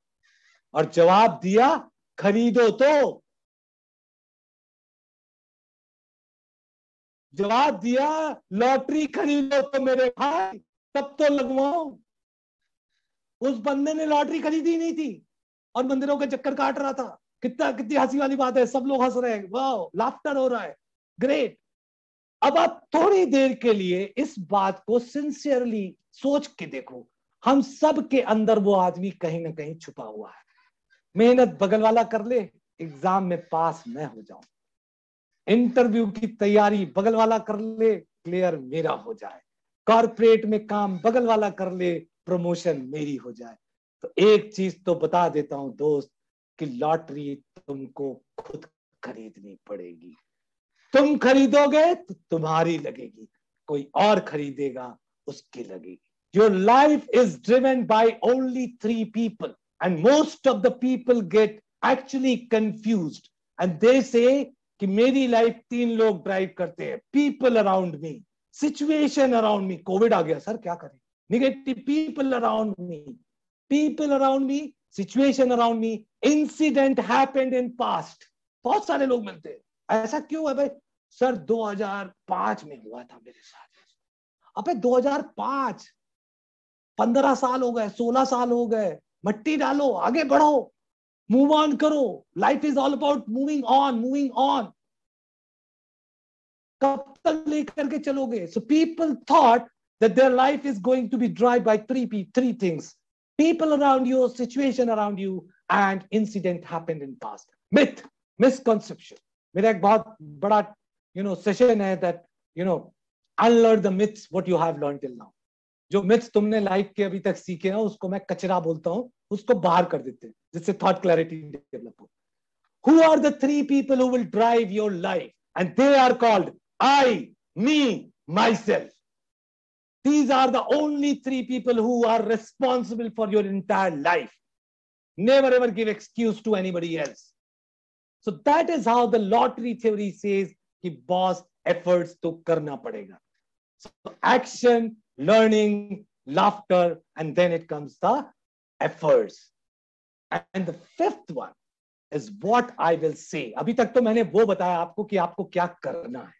और जवाब दिया, खरीदो तो। जवाब दिया, लॉटरी खरीदो तो मेरे भाई, तब तो लगवाओ उस बंदे ने लॉटरी खरीदी नहीं थी और मंदिरों के चक्कर काट रहा था। कितना कितनी हँसी वाली बात है, सब लोग हंस रहे हैं। वाह लाफ्टर हो रहा है। ग्रेट अब आप थोड़ी देर के लिए इस बात को सिंसियरली सोच के देखो। हम सब के अंदर वो आदमी कहीं ना कहीं छुपा हुआ है। मेहनत बगल वाला कर ले, एग्ज़ाम में पास मैं हो जाऊँ। इंटरव्यू की तैयारी बगल वाला कर ले, क्लियर मेरा हो जाए। कॉरपोरेट में काम बगल वाला कर ले, प्रमोशन मेरी हो जाए। तो एक चीज़ तो बता देता हूँ दोस्त, कि लॉटरी तुमको खुद खरीदनी पड़ेगी। तुम खरीदोगे तो तुम्हारी लगेगी। कोई और खरीदेगा, उसकी लगेगी। Your life is driven by only three people and most of the people get actually confused and they say कि मेरी लाइफ तीन लोग ड्राइव करते हैं। People around me situation around me COVID आ गया, सर, क्या करें? Negative people around me people around me situation around me incident happened in past बहुत सारे लोग मिलते हैं। ऐसा क्यों है भाई? सर 2005 में हुआ था मेरे साथ। अबे 2005 पंद्रह साल हो गए, सोलह साल हो गए। मट्टी डालो, आगे बढ़ो। मूव ऑन करो। Life is all about moving on moving on कब तक लेकर के चलोगे? So people thought that their life is going to be drive by three P three things people around you situation around you and incident है इन मेरा एक बहुत बड़ा यू नो सेशन है that you know unlearn the myths what you have learn till now जो myths तुमने life के अभी तक सीखे हैं, उसको मैं कचरा बोलता हूँ, उसको बाहर कर देते हैं, जिससे थॉट क्लैरिटी डेवलप हो। Who are the three people who will drive your life and they are called I me myself these are the only three people who are are for your entire life never ever give excuse to anybody else so that is how the lottery theory says कि boss efforts तो करना पड़ेगा so action learning laughter and then it comes the efforts and the fifth one is what I will say. अभी तक तो मैंने वो बताया आपको कि आपको क्या करना है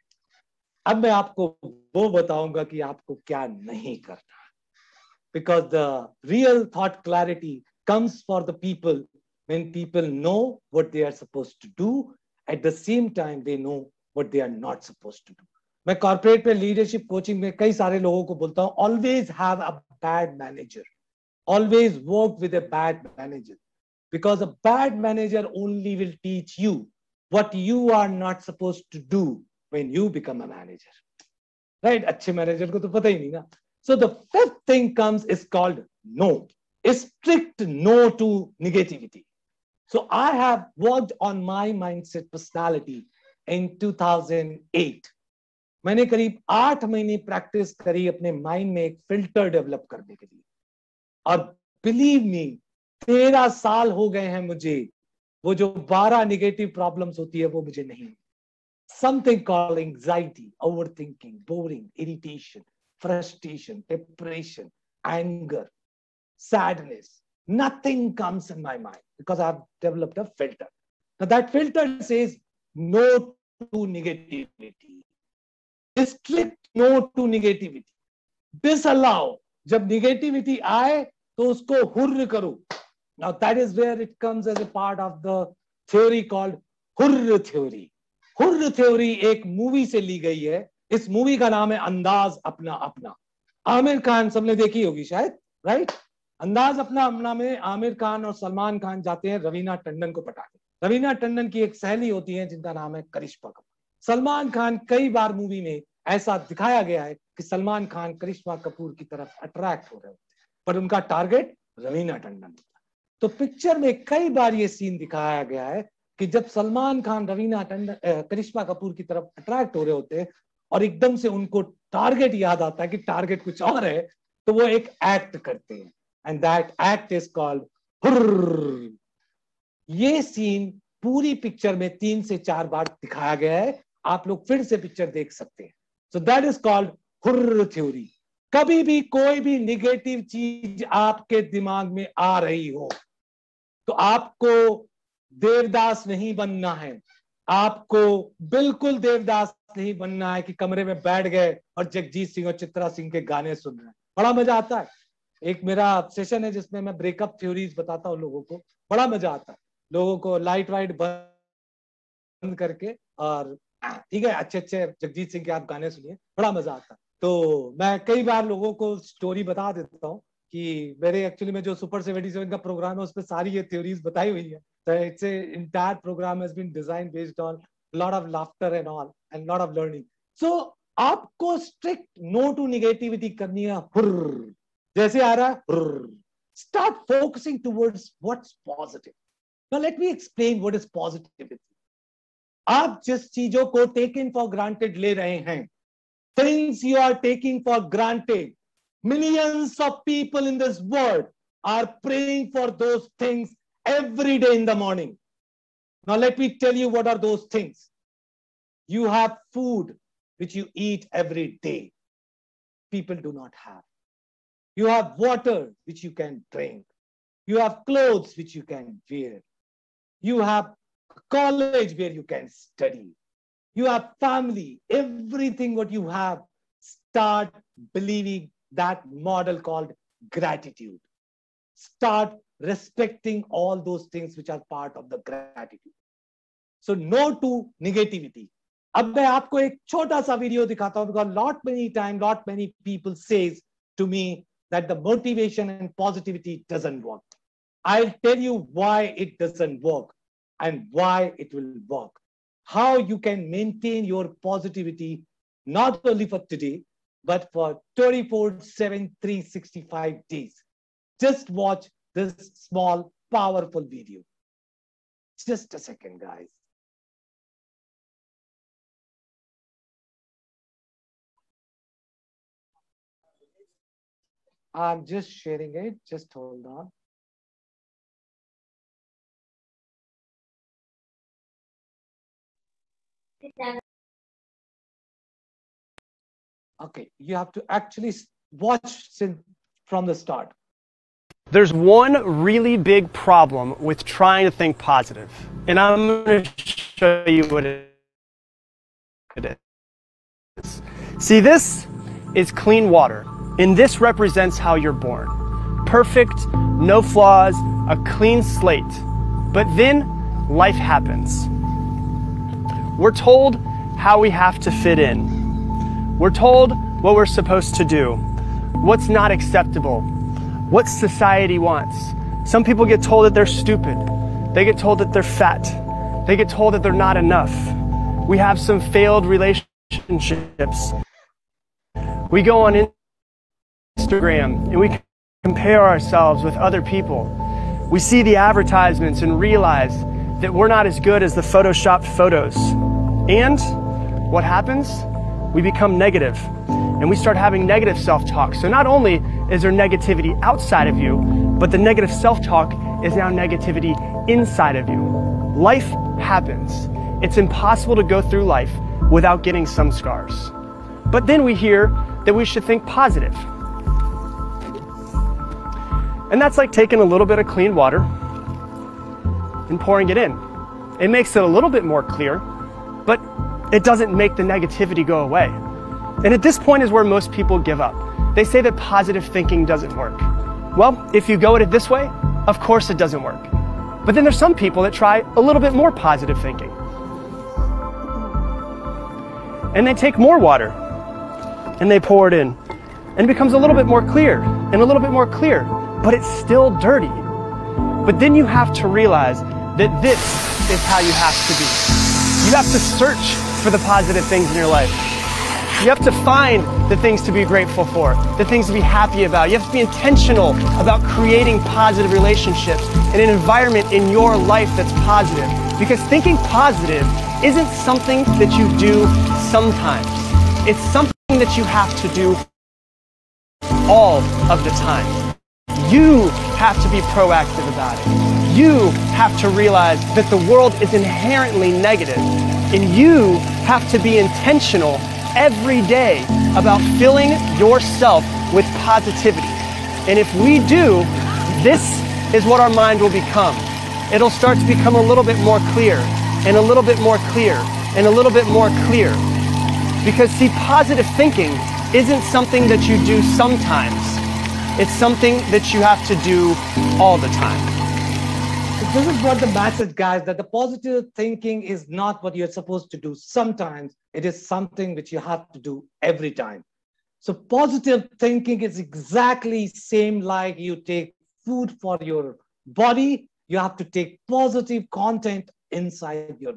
अब मैं आपको वो बताऊंगा कि आपको क्या नहीं करना because the real thought clarity comes for the people when people know what they are supposed to do at the same time they know what they are not supposed to do मैं corporate में leadership coaching में कई सारे लोगों को बोलता हूं always have a bad manager always work with a bad manager because a bad manager only will teach you what you are not supposed to do when you become a manager right अच्छे manager को तो पता ही नहीं ना so the fifth thing comes is called no a strict no to negativity So i have worked on my mindset personality in 2008 मैंने करीब आठ महीने प्रैक्टिस करी अपने माइंड में एक फ़िल्टर डेवलप करने के लिए और बिलीव मी तेरह साल हो गए हैं मुझे वो जो बारह निगेटिव प्रॉब्लम्स होती है वो मुझे नहीं something called anxiety overthinking boring irritation frustration depression anger sadness nothing comes in my mind because i've developed a filter now that filter says no to negativity strict no to negativity disallow जब negativity आए तो उसको हुर्र करो Now that is where it comes as a part of the theory called हुर्र theory. हुर्र theory एक movie से ली गई है इस मूवी का नाम है अंदाज अपना अपना आमिर खान सबने देखी होगी शायद राइट अंदाज अपना अपना में आमिर खान और सलमान खान जाते हैं रवीना टंडन को पटाने। रवीना टंडन की एक सहेली होती है जिनका नाम है करिश्मा कपूर। सलमान खान कई बार मूवी में ऐसा दिखाया गया है कि सलमान खान करिश्मा कपूर की तरफ़ अट्रैक्ट हो रहे होते हैं। पर उनका टारगेट रवीना टंडन तो पिक्चर में कई बार ये सीन दिखाया गया है कि जब सलमान खान रवीना टंडन करिश्मा कपूर की तरफ़ अट्रैक्ट हो रहे होते हैं और एकदम से उनको टारगेट याद आता है कि टारगेट कुछ और है तो वो एक एक्ट करते हैं। And that act is called ये सीन पूरी पिक्चर में तीन से चार बार दिखाया गया है। आप लोग फिर से पिक्चर देख सकते हैं। सो दैट इज़ कॉल्ड हुर्र थ्योरी कभी भी कोई भी निगेटिव चीज़ आपके दिमाग में आ रही हो तो आपको देवदास नहीं बनना है। आपको बिल्कुल देवदास नहीं बनना है कि कमरे में बैठ गए और जगजीत सिंह और चित्रा सिंह के गाने सुन रहे हैं। बड़ा मज़ा आता है। एक मेरा सेशन है जिसमें मैं ब्रेकअप थ्योरीज बताता हूँ लोगों को। बड़ा मज़ा आता है। लोगों को लाइट वाइट बंद करके और ठीक है अच्छे अच्छे जगजीत सिंह के आप गाने सुनिए। बड़ा मज़ा आता है। तो मैं कई बार लोगों को स्टोरी बता देता हूँ कि मेरे एक्चुअली में जो सुपर सेवेंटी सेवन का प्रोग्राम है उसमें सारी ये थ्योरीज बताई हुई है। तो it's entire programme has been design based on lot of laughter and all and lot of learning so आपको स्ट्रिक्ट नो टू निगेटिविटी करनी है। जैसे आ रहा है start focusing towards what's positive Now let me explain what is positivity. आप जिस चीजों को टेकन फॉर ग्रांटेड ले रहे हैं things you are taking for granted millions of people in this world are praying for those things every day in the morning now let me tell you what are those things you have food which you eat every day people do not have you have water which you can drink you have clothes which you can wear you have college where you can study you have family everything what you have start believing that model called gratitude start respecting all those things which are part of the gratitude so no to negativity अब मैं आपको एक छोटा सा video दिखाता हूं because lot many time lot many people says to me that the motivation and positivity doesn't work. I'll tell you why it doesn't work and why it will work. How you can maintain your positivity, not only for today, but for 24, 7, 365 days. Just watch this small, powerful video. Just a second, guys. I'm just sharing it. Just hold on. Okay, you have to actually watch from the start. There's one really big problem with trying to think positive, and I'm going to show you what it is. See, this is clean water, and this represents how you're born perfect, no flaws, a clean slate. But then life happens. We're told how we have to fit in. We're told what we're supposed to do, what's not acceptable, what society wants. Some people get told that they're stupid. They get told that they're fat. They get told that they're not enough. We have some failed relationships. We go on Instagram and we compare ourselves with other people. We see the advertisements and realize that we're not as good as the photoshopped photos. And what happens? We become negative and we start having negative self talk. So not only is there negativity outside of you, but the negative self talk is now negativity inside of you. Life happens. It's impossible to go through life without getting some scars. But then we hear that we should think positive. And that's like taking a little bit of clean water and pouring it in. It makes it a little bit more clear, but it doesn't make the negativity go away. And at this point is where most people give up. They say that positive thinking doesn't work. Well, if you go at it this way, of course it doesn't work. But then there's some people that try a little bit more positive thinking. And they take more water and they pour it in. And it becomes a little bit more clear and a little bit more clear, but it's still dirty. But then you have to realize that this is how you have to be. You have to search for the positive things in your life. You have to find the things to be grateful for, the things to be happy about. You have to be intentional about creating positive relationships and an environment in your life that's positive. Because thinking positive isn't something that you do sometimes. It's something that you have to do all of the time. You have to be proactive about it. You have to realize that the world is inherently negative, and you have to be intentional every day about filling yourself with positivity. And if we do, this is what our mind will become. It'll start to become a little bit more clear, and a little bit more clear, and a little bit more clear. Because, see, positive thinking isn't something that you do sometimes, it's something that you have to do all the time. This is what the message, guys, that the positive thinking is not what you're supposed to do sometimes. It is something which you have to do every time. So positive thinking is exactly same like you take food for your body. You have to take positive content inside your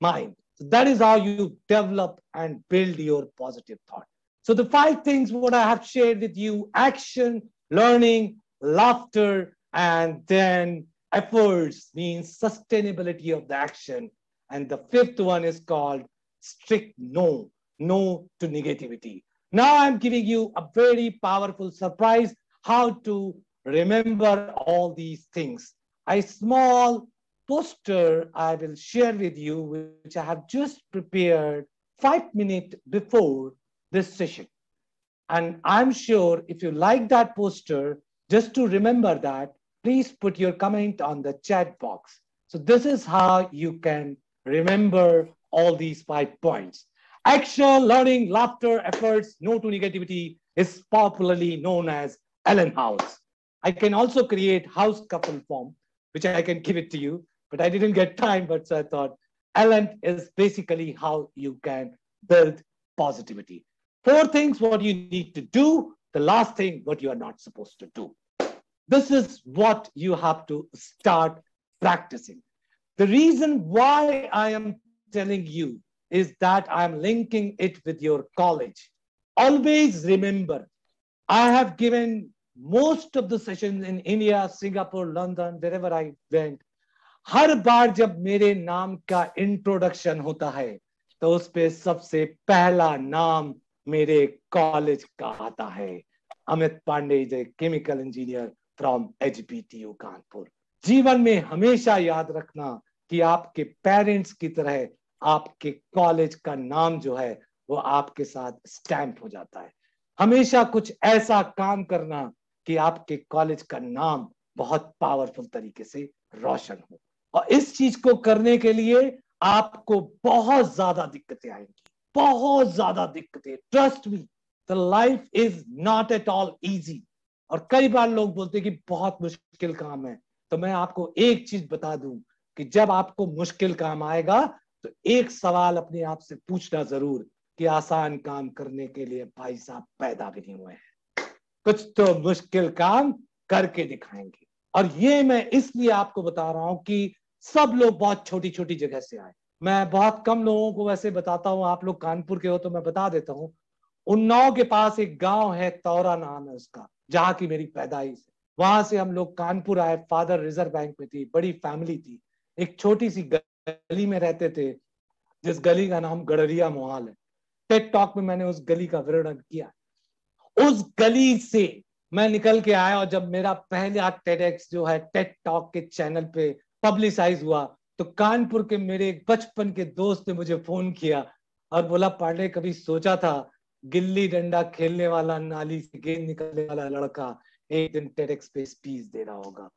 mind. So that is how you develop and build your positive thought. So the five things what I have shared with you, action, learning, laughter, and then efforts means sustainability of the action. And the fifth one is called strict no, no to negativity. Now I'm giving you a very powerful surprise how to remember all these things. A small poster I will share with you, which I have just prepared five minutes before this session. And I'm sure if you like that poster, just to remember that, please put your comment on the chat box. So this is how you can remember all these five points. Action, learning, laughter, efforts, no to negativity is popularly known as Allenhouse. I can also create house couple form, which I can give it to you, but I didn't get time, but so I thought Allen is basically how you can build positivity. Four things what you need to do. The last thing what you are not supposed to do. This is what you have to start practicing. The reason why I am telling you is that I'm linking it with your college. Always remember, I have given most of the sessions in India, Singapore, London, wherever I went. हर बार जब मेरे नाम का introduction होता है तो उस पे सबसे पहला नाम मेरे कॉलेज का आता है। Amit Pandey is a chemical engineer from HBTU Kanpur. जीवन में हमेशा याद रखना कि आपके पेरेंट्स की तरह आपके कॉलेज का नाम जो है, वो आपके साथ स्टैंप हो जाता है। हमेशा कुछ ऐसा काम करना कि आपके कॉलेज का नाम बहुत पावरफुल तरीके से रोशन हो। और इस चीज़ को करने के लिए आपको बहुत ज़्यादा दिक्कतें आएँगी। बहुत ज़्यादा दिक्कतें trust me the life is not at all easy और कई बार लोग बोलते हैं कि बहुत मुश्किल काम है। तो मैं आपको एक चीज़ बता दूँ कि जब आपको मुश्किल काम आएगा तो एक सवाल अपने आप से पूछना ज़रूर कि आसान काम करने के लिए भाई साहब पैदा भी नहीं हुए हैं। कुछ तो मुश्किल काम करके दिखाएँगे। और ये मैं इसलिए आपको बता रहा हूँ कि सब लोग बहुत छोटी छोटी जगह से आए। मैं बहुत कम लोगों को वैसे बताता हूँ, आप लोग कानपुर के हो तो मैं बता देता हूँ। उन्नाव के पास एक गाँव है, तौरा नाम है उसका, जहाँ की मेरी पैदाइश है। वहाँ से हम लोग कानपुर आए, फादर रिज़र्व बैंक में थी, बड़ी फैमिली थी। एक छोटी सी गली में रहते थे, जिस गली का नाम गडरिया मोहाल है। टेक टॉक में मैंने उस गली का वर्णन किया। उस गली से मैं निकल के आया और जब मेरा पहला टेडेक्स जो है टेट टॉक के चैनल पे पब्लिसाइज हुआ तो कानपुर के मेरे एक बचपन के दोस्त ने मुझे फ़ोन किया और बोला, पांडे, कभी सोचा था गिल्ली डंडा खेलने वाला, नाली से गेंद निकलने वाला लड़का एक दिन टेडेक्स पे स्पीच दे रहा होगा?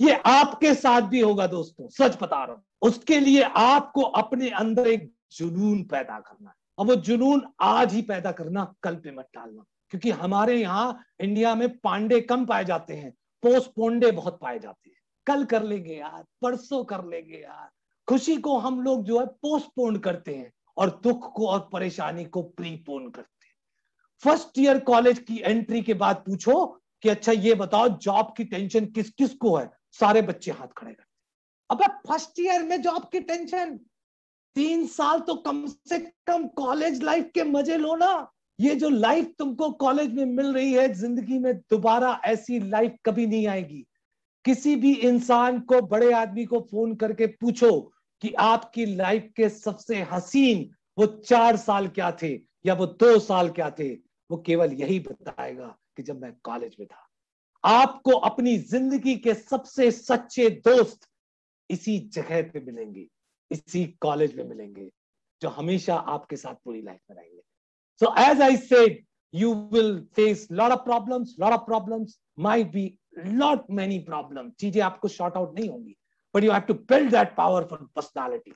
ये आपके साथ भी होगा दोस्तों, सच बता रहा हूँ। उसके लिए आपको अपने अंदर एक जुनून पैदा करना है। और वो जुनून आज ही पैदा करना कल पे मत डालना क्योंकि हमारे यहाँ इंडिया में पांडे कम पाए जाते हैं, पोस्टपोंडे बहुत पाए जाते हैं। कल कर लेंगे यार, परसों कर लेंगे यार। खुशी को हम लोग जो है पोस्टपोन करते हैं और दुख को और परेशानी को प्रीपोन करते हैं। फ़र्स्ट ईयर कॉलेज की एंट्री के बाद पूछो कि अच्छा ये बताओ जॉब की टेंशन किस किस को है? सारे बच्चे हाथ खड़े करते अब फ़र्स्ट ईयर में जॉब की टेंशन तीन साल तो कम से कम कॉलेज लाइफ के मज़े लो ना। ये जो लाइफ तुमको कॉलेज में मिल रही है, ज़िंदगी में दोबारा ऐसी लाइफ कभी नहीं आएगी। किसी भी इंसान को, बड़े आदमी को फ़ोन करके पूछो कि आपकी लाइफ के सबसे हसीन वो चार साल क्या थे या वो दो साल क्या थे, वो केवल यही बताएगा कि जब मैं कॉलेज में था। आपको अपनी ज़िंदगी के सबसे सच्चे दोस्त इसी जगह पे मिलेंगे, इसी कॉलेज में मिलेंगे, जो हमेशा आपके साथ पूरी लाइफ में रहेंगे। So as I said you will face lot of problems lot of problems might be lot many problem चीज़ें आपको शॉर्ट आउट नहीं होंगी but you have to build that powerful personality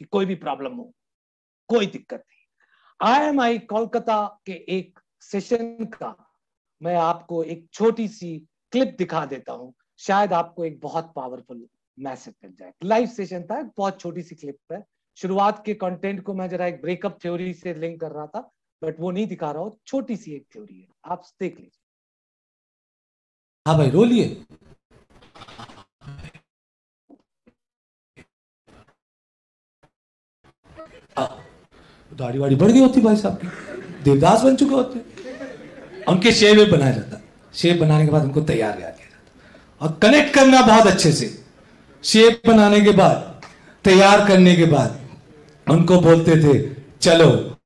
कि कोई भी प्रॉब्लम हो, कोई दिक्कत नहीं। आई एम आई कोलकाता के एक सेशन का मैं आपको एक छोटी सी क्लिप दिखा देता हूँ। शायद आपको एक बहुत पावरफुल मैसेज मिल जाए। लाइव सेशन था बहुत छोटी सी क्लिप है। शुरुआत के कंटेंट को मैं जरा एक ब्रेकअप थ्योरी से लिंक कर रहा था बट वो नहीं दिखा रहा हूँ छोटी सी एक थ्योरी है। आप देख लीजिए। हाँ भाई रोलिए दाढ़ी वाड़ी बढ़ गई होती भाई साहब की। देवदास बन चुके होते। उनके शेप में बनाया जाता। शेप बनाने के बाद उनको तैयार किया जाता। और कनेक्ट करना बहुत अच्छे से। शेप बनाने के बाद, तैयार करने के बाद, उनको बोलते थे, चलो,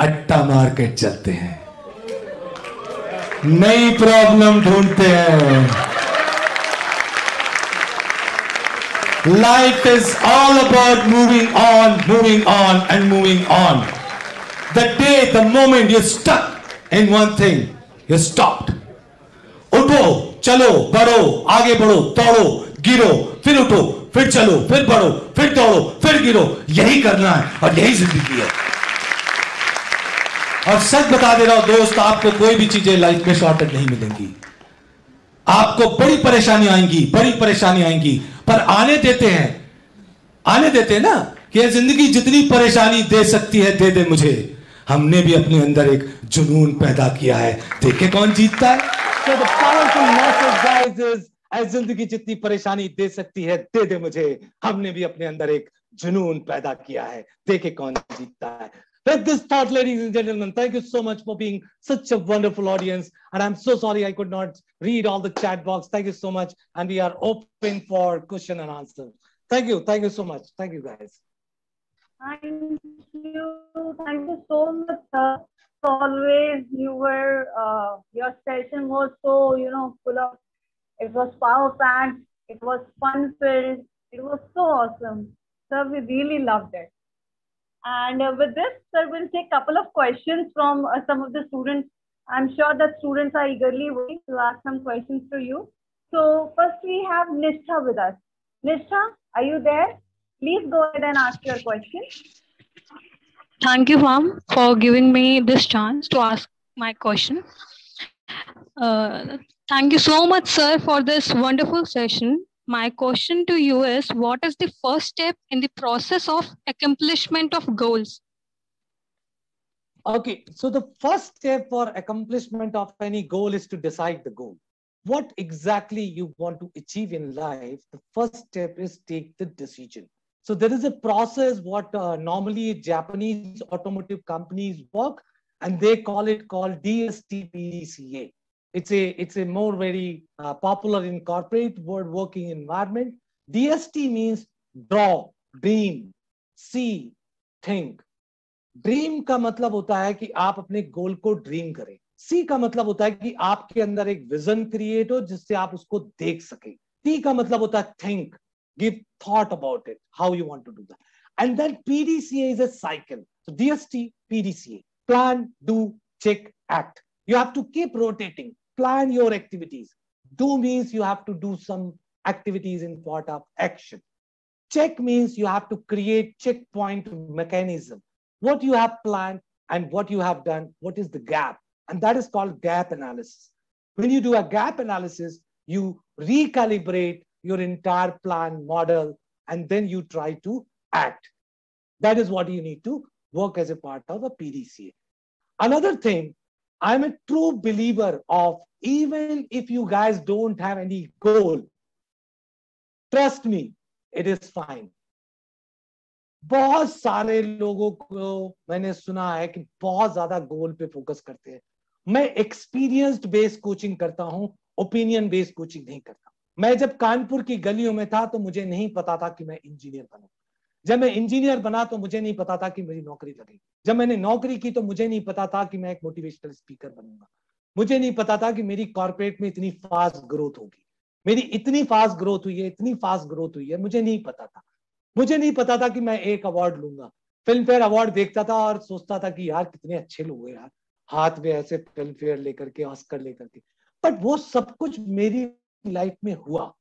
अट्टा मार्केट चलते हैं। नई प्रॉब्लम ढूंढते हैं। Life is all about moving on moving on and moving on the day the moment you stuck in one thing you stopped उठो, चलो, बढ़ो, आगे बढ़ो, दौड़ो, गिरो, फिर उठो, फिर चलो, फिर बढ़ो, फिर दौड़ो, फिर गिरो। यही करना है और यही ज़िंदगी है। और सच बता दे रहा हूँ, दोस्त, आपको कोई भी चीज़ें लाइफ में शॉर्टेड नहीं मिलेंगी। आपको बड़ी परेशानी आएँगी, बड़ी परेशानी आएँगी। पर आने देते हैं, आने देते हैं ना, कि ज़िंदगी जितनी परेशानी दे सकती है, दे दे मुझे। हमने भी अपने अंदर एक जुनून पैदा किया है। देखे कौन जीतता है। So ज़िंदगी जितनी परेशानी दे सकती है, दे दे मुझे। हमने भी अपने अंदर एक जुनून पैदा किया है। देखे कौन जीतता है। With this thought, ladies and gentlemen, thank you so much for being such a wonderful audience. And I'm so sorry I could not read all the chat box. Thank you so much. And we are open for question and answer. Thank you. Thank you so much. Thank you, guys. Thank you. Thank you so much, sir. Always you were, uh, your session was so, you know, full of, it was power packed, it was fun filled, it was so awesome. Sir, we really loved it. And uh, with this, sir, we'll take a couple of questions from uh, some of the students. I'm sure that students are eagerly waiting to ask some questions to you. So first we have Nishtha with us. Nishtha, are you there? Please go ahead and ask your question. Thank you, ma'am, for giving me this chance to ask my question. Uh, thank you so much, sir, for this wonderful session. My question to you is What is the first step in the process of accomplishment of goals? Okay, so the first step for accomplishment of any goal is to decide the goal. What exactly you want to achieve in life, the first step is take the decision. So there is a process what uh, normally Japanese automotive companies work, and they call it called DSTPDCA. It's a it's a more very uh, popular in corporate world working environment. DST means draw, dream, see, think. Dream का मतलब होता है कि आप अपने गोल को dream करें। सी का मतलब होता है कि आपके अंदर एक विजन क्रिएट हो जिससे आप उसको देख सके। टी का मतलब होता है think give thought about it how you want to do that and then PDCA is a cycle so DST PDCA plan do check act. You have to keep rotating. Plan your activities. Do means you have to do some activities in part of action. Check means you have to create checkpoint mechanism. What you have planned and what you have done what is the gap? And that is called gap analysis. When you do a gap analysis you recalibrate your entire plan model and then you try to act. That is what you need to work as a part of a pdca another thing I'm a true believer of even if you guys don't have any goal, trust me, it is fine. बहुत सारे लोगों को मैंने सुना है कि बहुत ज़्यादा गोल पे फोकस करते हैं। मैं एक्सपीरियंस्ड बेस्ड कोचिंग करता हूँ ओपिनियन बेस्ड कोचिंग नहीं करता। मैं जब कानपुर की गलियों में था तो मुझे नहीं पता था कि मैं इंजीनियर बनूं। जब मैं इंजीनियर बना तो मुझे नहीं पता था कि मेरी नौकरी लगेगी। जब मैंने नौकरी की तो मुझे नहीं पता था कि मैं एक मोटिवेशनल स्पीकर बनूँगा। मुझे नहीं पता था कि मेरी कॉर्पोरेट में इतनी फास्ट ग्रोथ होगी। मेरी इतनी फास्ट ग्रोथ हुई है, इतनी फास्ट ग्रोथ हुई है, मुझे नहीं पता था। मुझे नहीं पता था कि मैं एक अवार्ड लूँगा। फ़िल्म फेयर अवार्ड देखता था और सोचता था कि यार कितने अच्छे लोग हैं यार। हाथ में ऐसे फ़िल्म फेयर लेकर के ऑस्कर लेकर के। बट वो सब कुछ मेरी लाइफ में हुआ।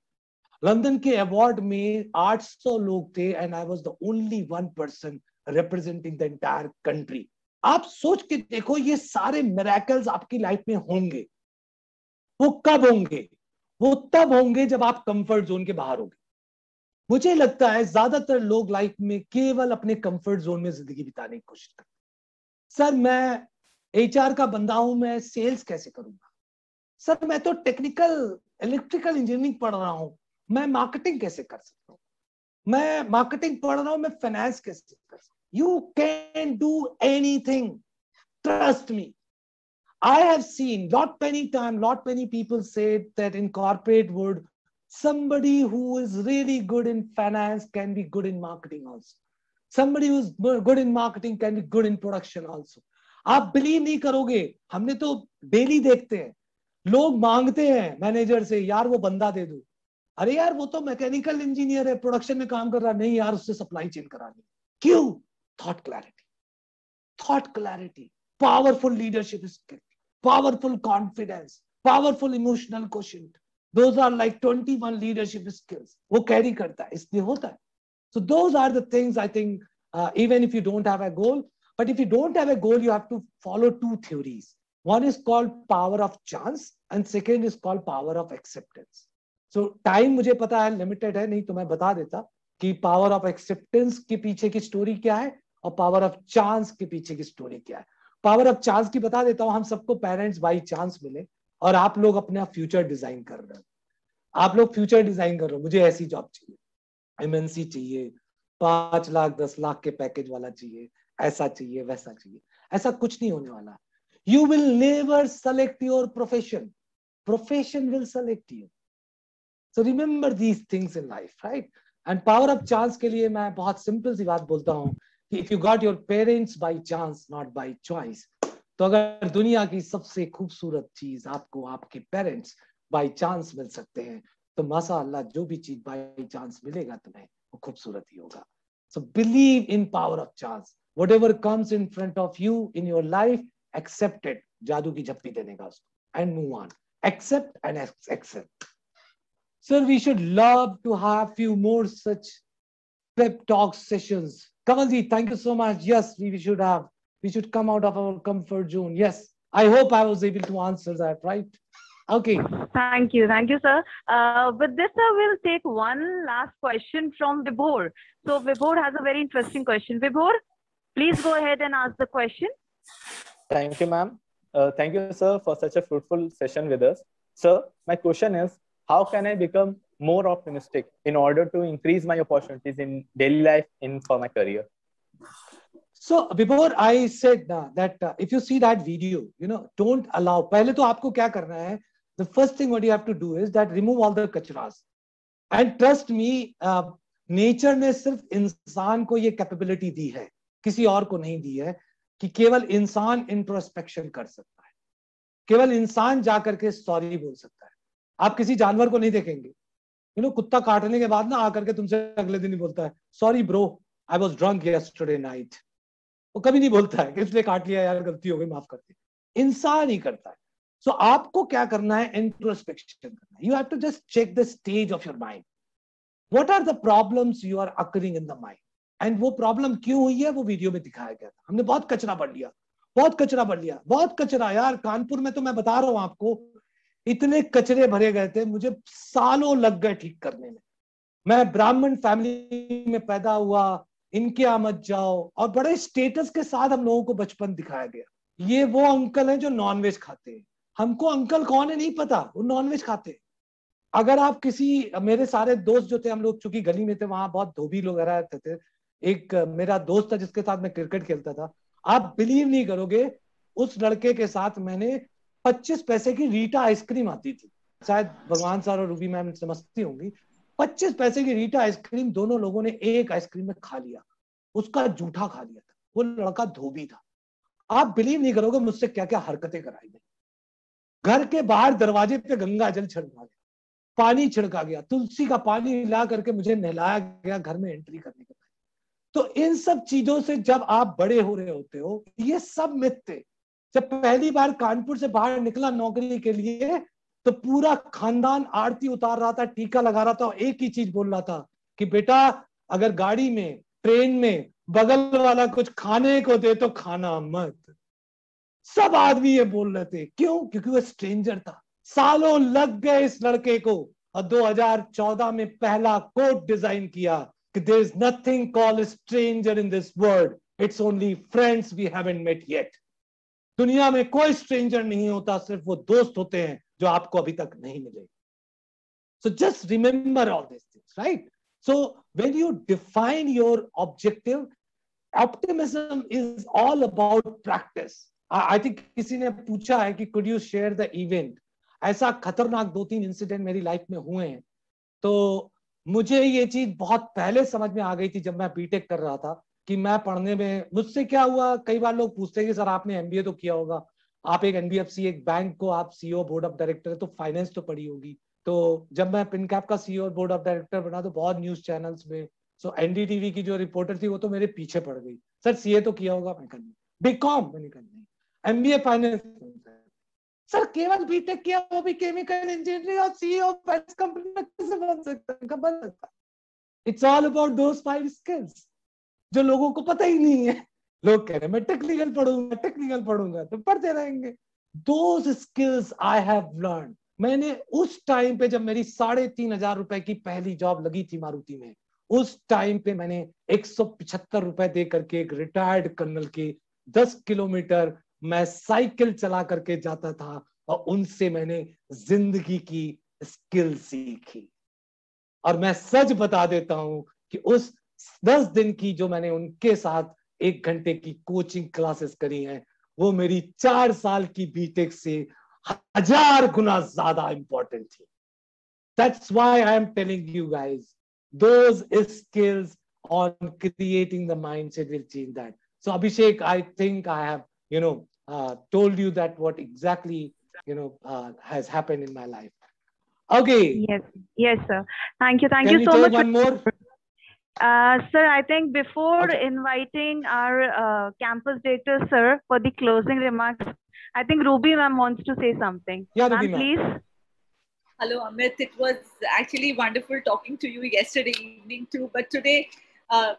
लंदन के अवार्ड में 800 लोग थे and I was the only one person representing the entire country आप सोच के देखो, ये सारे मेरेकल्स आपकी लाइफ में होंगे। वो कब होंगे? वो तब होंगे जब आप कंफर्ट जोन के बाहर होंगे। मुझे लगता है ज़्यादातर लोग लाइफ में केवल अपने कंफर्ट जोन में ज़िंदगी बिताने की कोशिश करते सर, मैं एचआर का बंदा हूँ, मैं सेल्स कैसे करूँगा? सर, मैं तो टेक्निकल इलेक्ट्रिकल इंजीनियरिंग पढ़ रहा हूँ। मैं मार्केटिंग कैसे कर सकता हूँ मैं मार्केटिंग पढ़ रहा हूँ मैं फाइनेंस कैसे कर सकता you can do anything trust me I have seen lot many time, lot many people say that in corporate world, somebody who is really good in finance can be good in marketing also. Somebody who is good in marketing can be good in production also. आप believe नहीं करोगे हमने तो daily देखते हैं लोग मांगते हैं मैनेजर से यार वो बंदा दे दो अरे यार, वो तो मैकेनिकल इंजीनियर है प्रोडक्शन में काम कर रहा नहीं यार, उससे सप्लाई चेन करानी क्यों? Thought clarity thought clarity powerful leadership skill powerful confidence powerful emotional question those are like twenty one leadership skills वो कैरी करता है। इसलिए होता है। So those are the things I think even if you don't have a goal but if you don't have a goal you have to follow two theories one is called power of chance and second is called power of acceptance So, time मुझे पता है limited है, नहीं तो मैं बता देता कि पावर ऑफ़ एक्सेप्टेंस के पीछे की स्टोरी क्या है और पावर ऑफ़ चांस के पीछे की स्टोरी क्या है. पावर ऑफ़ चांस की बता देता हूँ, हम सबको पेरेंट्स बाई चांस मिले और आप लोग अपना फ्यूचर डिज़ाइन कर रहे हो। आप लोग फ्यूचर डिज़ाइन कर रहे हो, मुझे ऐसी जॉब चाहिए। एमएनसी चाहिए, पाँच लाख, दस लाख के पैकेज वाला चाहिए, ऐसा चाहिए, वैसा चाहिए। ऐसा कुछ नहीं होने वाला। You will never select your profession profession will select you so remember these things in life right and power of chance के लिए मैं बहुत सिंपल सी बात बोलता हूँ if you got your parents by chance, not by choice तो अगर दुनिया की सबसे खूबसूरत चीज़ आपको आपके पेरेंट्स बाय चांस मिल सकते हैं तो माशा अल्लाह जो भी चीज़ बाई चांस मिलेगा तुम्हें, वो खूबसूरत ही होगा। So believe in power of chance whatever comes in front of you in your life accepted जादू की झप्पी देने का उसको। And move on accept and accept. Sir we should love to have few more such pep talk sessions Kamalji, thank you so much. Yes, we, we should have. We should come out of our comfort zone. Yes, I hope I was able to answer that, right? Okay. Thank you. Thank you, sir. Uh, with this, sir, we'll take one last question from Vibhor. So Vibhor has a very interesting question. Vibhor, please go ahead and ask the question. Thank you, ma'am. Uh, thank you, sir, for such a fruitful session with us. Sir, my question is, how can I become more optimistic in order to increase my opportunities in daily life in for my career so before i said uh, that uh, if you see that video you know don't allow पहले तो आपको क्या करना है the first thing what you have to do is that remove all the kachras and trust me uh, nature ने सिर्फ़ इंसान को ये कैपेबिलिटी दी है किसी और को नहीं दी है कि केवल इंसान इंट्रोस्पेक्शन कर सकता है केवल इंसान जा करके सॉरी बोल सकता है आप किसी जानवर को नहीं देखेंगे। यू नो कुत्ता काटने के बाद ना आकर के तुमसे अगले दिन ही बोलता है sorry bro I was drunk yesterday night वो कभी नहीं बोलता है कि इसलिए काट लिया यार गलती हो गई माफ़ कर दी। इंसान ही करता है। सो so, आपको क्या करना है? इंट्रोस्पेक्शन करना है। You have to just check the stage of your mind what are the problems you are occurring in the mind and वो प्रॉब्लम क्यों हुई है? वो वीडियो में दिखाया गया था। हमने बहुत कचरा पढ़ लिया। बहुत कचरा भर लिया। बहुत कचरा। यार कानपुर में तो मैं बता रहा हूँ आपको इतने कचरे भरे गए थे, मुझे सालों लग गए ठीक करने में। मैं ब्राह्मण फैमिली में पैदा हुआ, इनके यहाँ मत जाओ, और बड़े स्टेटस के साथ हम लोगों को बचपन दिखाया गया। ये वो अंकल हैं जो नॉनवेज खाते हैं। हमको अंकल कौन है नहीं पता, वो नॉनवेज खाते हैं। अगर आप किसी, मेरे सारे दोस्त जो थे, हम लोग चूँकि गली में थे, वहाँ बहुत धोबी लोग रहते थे एक, मेरा दोस्त था जिसके साथ मैं क्रिकेट खेलता था। आप बिलीव नहीं करोगे, उस लड़के के साथ मैंने 25 पैसे की रीटा आइसक्रीम आती थी। शायद भगवान सर और रूबी मैम समझती होंगी। 25 पैसे की रीटा आइसक्रीम दोनों लोगों ने एक आइसक्रीम में खा लिया। उसका जूठा खा लिया था। वो लड़का धोबी था। आप बिलीव नहीं करोगे मुझसे क्या क्या हरकतें कराई गई। घर के बाहर दरवाजे पे गंगा जल छिड़का गया। पानी छिड़का गया। तुलसी का पानी ला करके मुझे नहलाया गया घर में एंट्री करने के तो इन सब चीज़ों से जब आप बड़े हो रहे होते हो, ये सब मिथ थे जब पहली बार कानपुर से बाहर निकला नौकरी के लिए तो पूरा खानदान आरती उतार रहा था, टीका लगा रहा था और एक ही चीज़ बोल रहा था कि बेटा, अगर गाड़ी में, ट्रेन में बगल वाला कुछ खाने को दे तो खाना मत सब आदमी ये बोल रहे थे, क्यों क्योंकि वो स्ट्रेंजर था सालों लग गए इस लड़के को और 2014 में पहला कोट डिज़ाइन किया there is nothing called a stranger in this world. It's only friends we haven't met yet. दुनिया में कोई स्ट्रेंजर नहीं होता, सिर्फ़ वो दोस्त होते हैं जो आपको अभी तक नहीं मिले। So just remember all this things right so when you define your objective optimism is all about practice I think किसी ने पूछा है कि could you share the event ऐसा खतरनाक दो तीन इंसिडेंट मेरी लाइफ में हुए हैं। तो मुझे ये चीज़ बहुत पहले समझ में आ गई थी जब मैं बीटेक कर रहा था। कि मैं पढ़ने में, मुझसे क्या हुआ? कई बार लोग पूछते हैं कि, सर, आपने एमबीए तो किया होगा। आप एक एनबीएफसी एक बैंक को आप सीईओ बोर्ड ऑफ़ डायरेक्टर तो फाइनेंस तो पढ़ी होगी। तो जब मैं पिनकैप का सीईओ बोर्ड ऑफ़ डायरेक्टर बना तो बहुत न्यूज़ चैनल्स में सो एनडीटीवी की जो रिपोर्टर थी, वो तो मेरे पीछे पड़ गई। सर सीए तो किया होगा? मैं करनी बीकॉम मैंने करनी एमबीए फाइनेंस सर, केवल बीटेक किया वो भी केमिकल इंजीनियरिंग और सीईओ कंपनी में कैसे बन सकता है? It's all about those five skills जो लोगों को पता ही नहीं है। लोग कह रहे मैं टेक्निकल पढ़ूँगा टेक्निकल पढ़ूँगा। तो पढ़ते रहेंगे। Those skills I have learn मैंने उस टाइम पे जब मेरी साढ़े तीन हज़ार रुपए की पहली जॉब लगी थी मारुति में, उस टाइम पे मैंने एक सौ पिछहत्तर रुपए दे करके एक रिटायर्ड कर्नल के दस किलोमीटर मैं साइकिल चला करके जाता था और उनसे मैंने ज़िंदगी की स्किल सीखी। और मैं सच बता देता हूँ कि उस दस दिन की जो मैंने उनके साथ एक घंटे की कोचिंग क्लासेस करी हैं वो मेरी चार साल की बीटेक से हज़ार गुना ज़्यादा इंपॉर्टेंट थी that's why I am telling you guys those skills on creating the mindset will change that so Abhishek I think I have you know uh, told you that what exactly you know uh, has happened in my life. Okay. Yes, yes, sir. Thank you, thank Can you so much. One more. Uh, sir, I think before okay. inviting our uh, campus director, sir, for the closing remarks, I think Ruby ma'am wants to say something. Yeah, ma'am, Ruby please. Hello, Amit. It was actually wonderful talking to you yesterday evening too, but today, uh,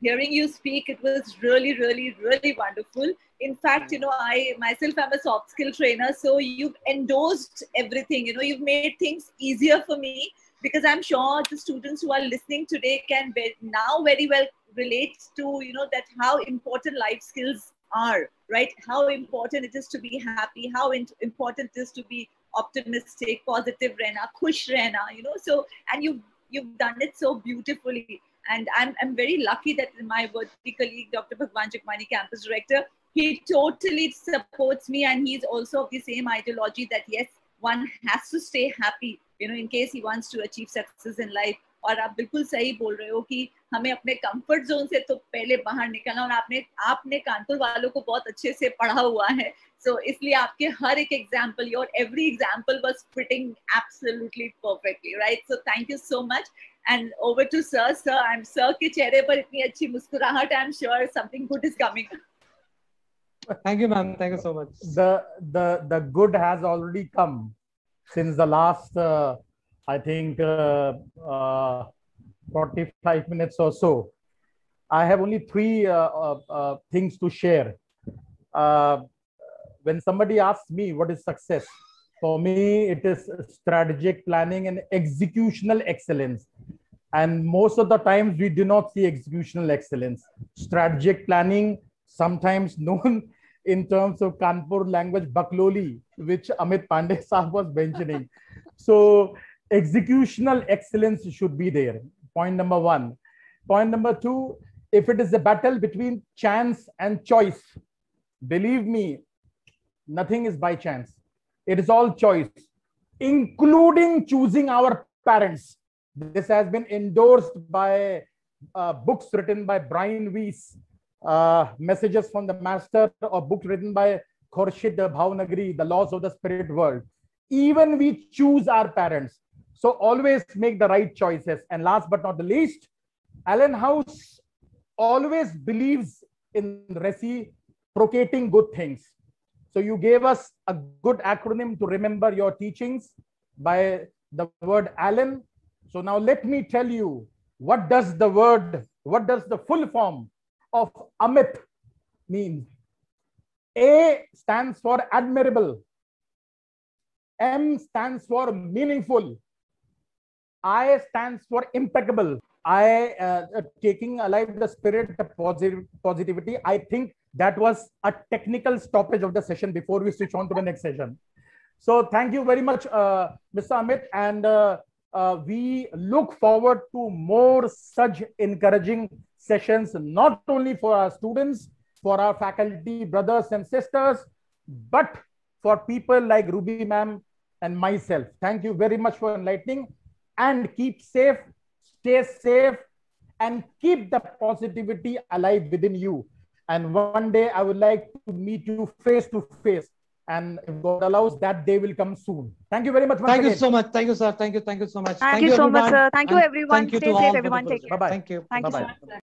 hearing you speak, it was really, really, really wonderful in fact you know i myself am a soft skill trainer so you've endorsed everything you know you've made things easier for me because i'm sure the students who are listening today can be, now very well relate to you know that how important life skills are right how important it is to be happy how important it is to be optimistic positive rena khush rena you know so and you've you've done it so beautifully and I'm, I'm very lucky that my worthy colleague, Dr. Bhagwan Jagmani, campus director, he totally supports me and he's also of the same ideology that yes one has to stay happy you know in case he wants to achieve success in life. और आप बिल्कुल सही बोल रहे हो कि हमें अपने कंफर्ट जोन से तो पहले बाहर निकलना और आपने आपने कानपुर वालों को बहुत अच्छे से पढ़ा हुआ है। सो so, इसलिए आपके हर एक example your every example was fitting absolutely perfectly right so thank you so much and over to sir sir I am sir के चेहरे पर इतनी अच्छी मुस्कुराहट I am sure something good is coming Thank you, ma'am. Thank you so much. The the the good has already come. Since the last, uh, I think, uh, uh, 45 minutes or so. I have only three uh, uh, uh, things to share. When somebody asks me what is success, for me, it is strategic planning and executional excellence. And most of the times, we do not see executional excellence. Strategic planning, sometimes known in terms of Kanpur language, Bakloli, which Amit Pandey Sahab was mentioning. So, executional excellence should be there. Point number one. Point number two, if it is a battle between chance and choice, believe me, nothing is by chance. It is all choice, including choosing our parents. This has been endorsed by uh, books written by Brian Weiss, Uh, messages from the master, or book written by Khurshid Bhavnagri, The Laws of the Spirit World. Even we choose our parents. So always make the right choices. And last but not the least, Allenhouse always believes in reciprocating good things. So you gave us a good acronym to remember your teachings by the word Alan. So now let me tell you what does the word, what does the full form of Amit means A stands for admirable. M stands for meaningful. I stands for impeccable. I uh, taking alive the spirit of positive positivity. I think that was a technical stoppage of the session before we switch on to the next session. So thank you very much, uh, Mr. Amit, and uh, uh, we look forward to more such encouraging sessions, not only for our students, for our faculty brothers and sisters, but for people like Ruby ma'am and myself. Thank you very much for enlightening and keep safe, stay safe, and keep the positivity alive within you. And one day I would like to meet you face to face. And if God allows, that day will come soon. Thank you very much. once Thank you so much. Thank you, sir. Thank you. Thank you so much. Thank you so much, sir. Thank you, everyone. Thank you Stay safe, everyone. Take care. Bye-bye. Thank you. Thank you so Bye-bye. much.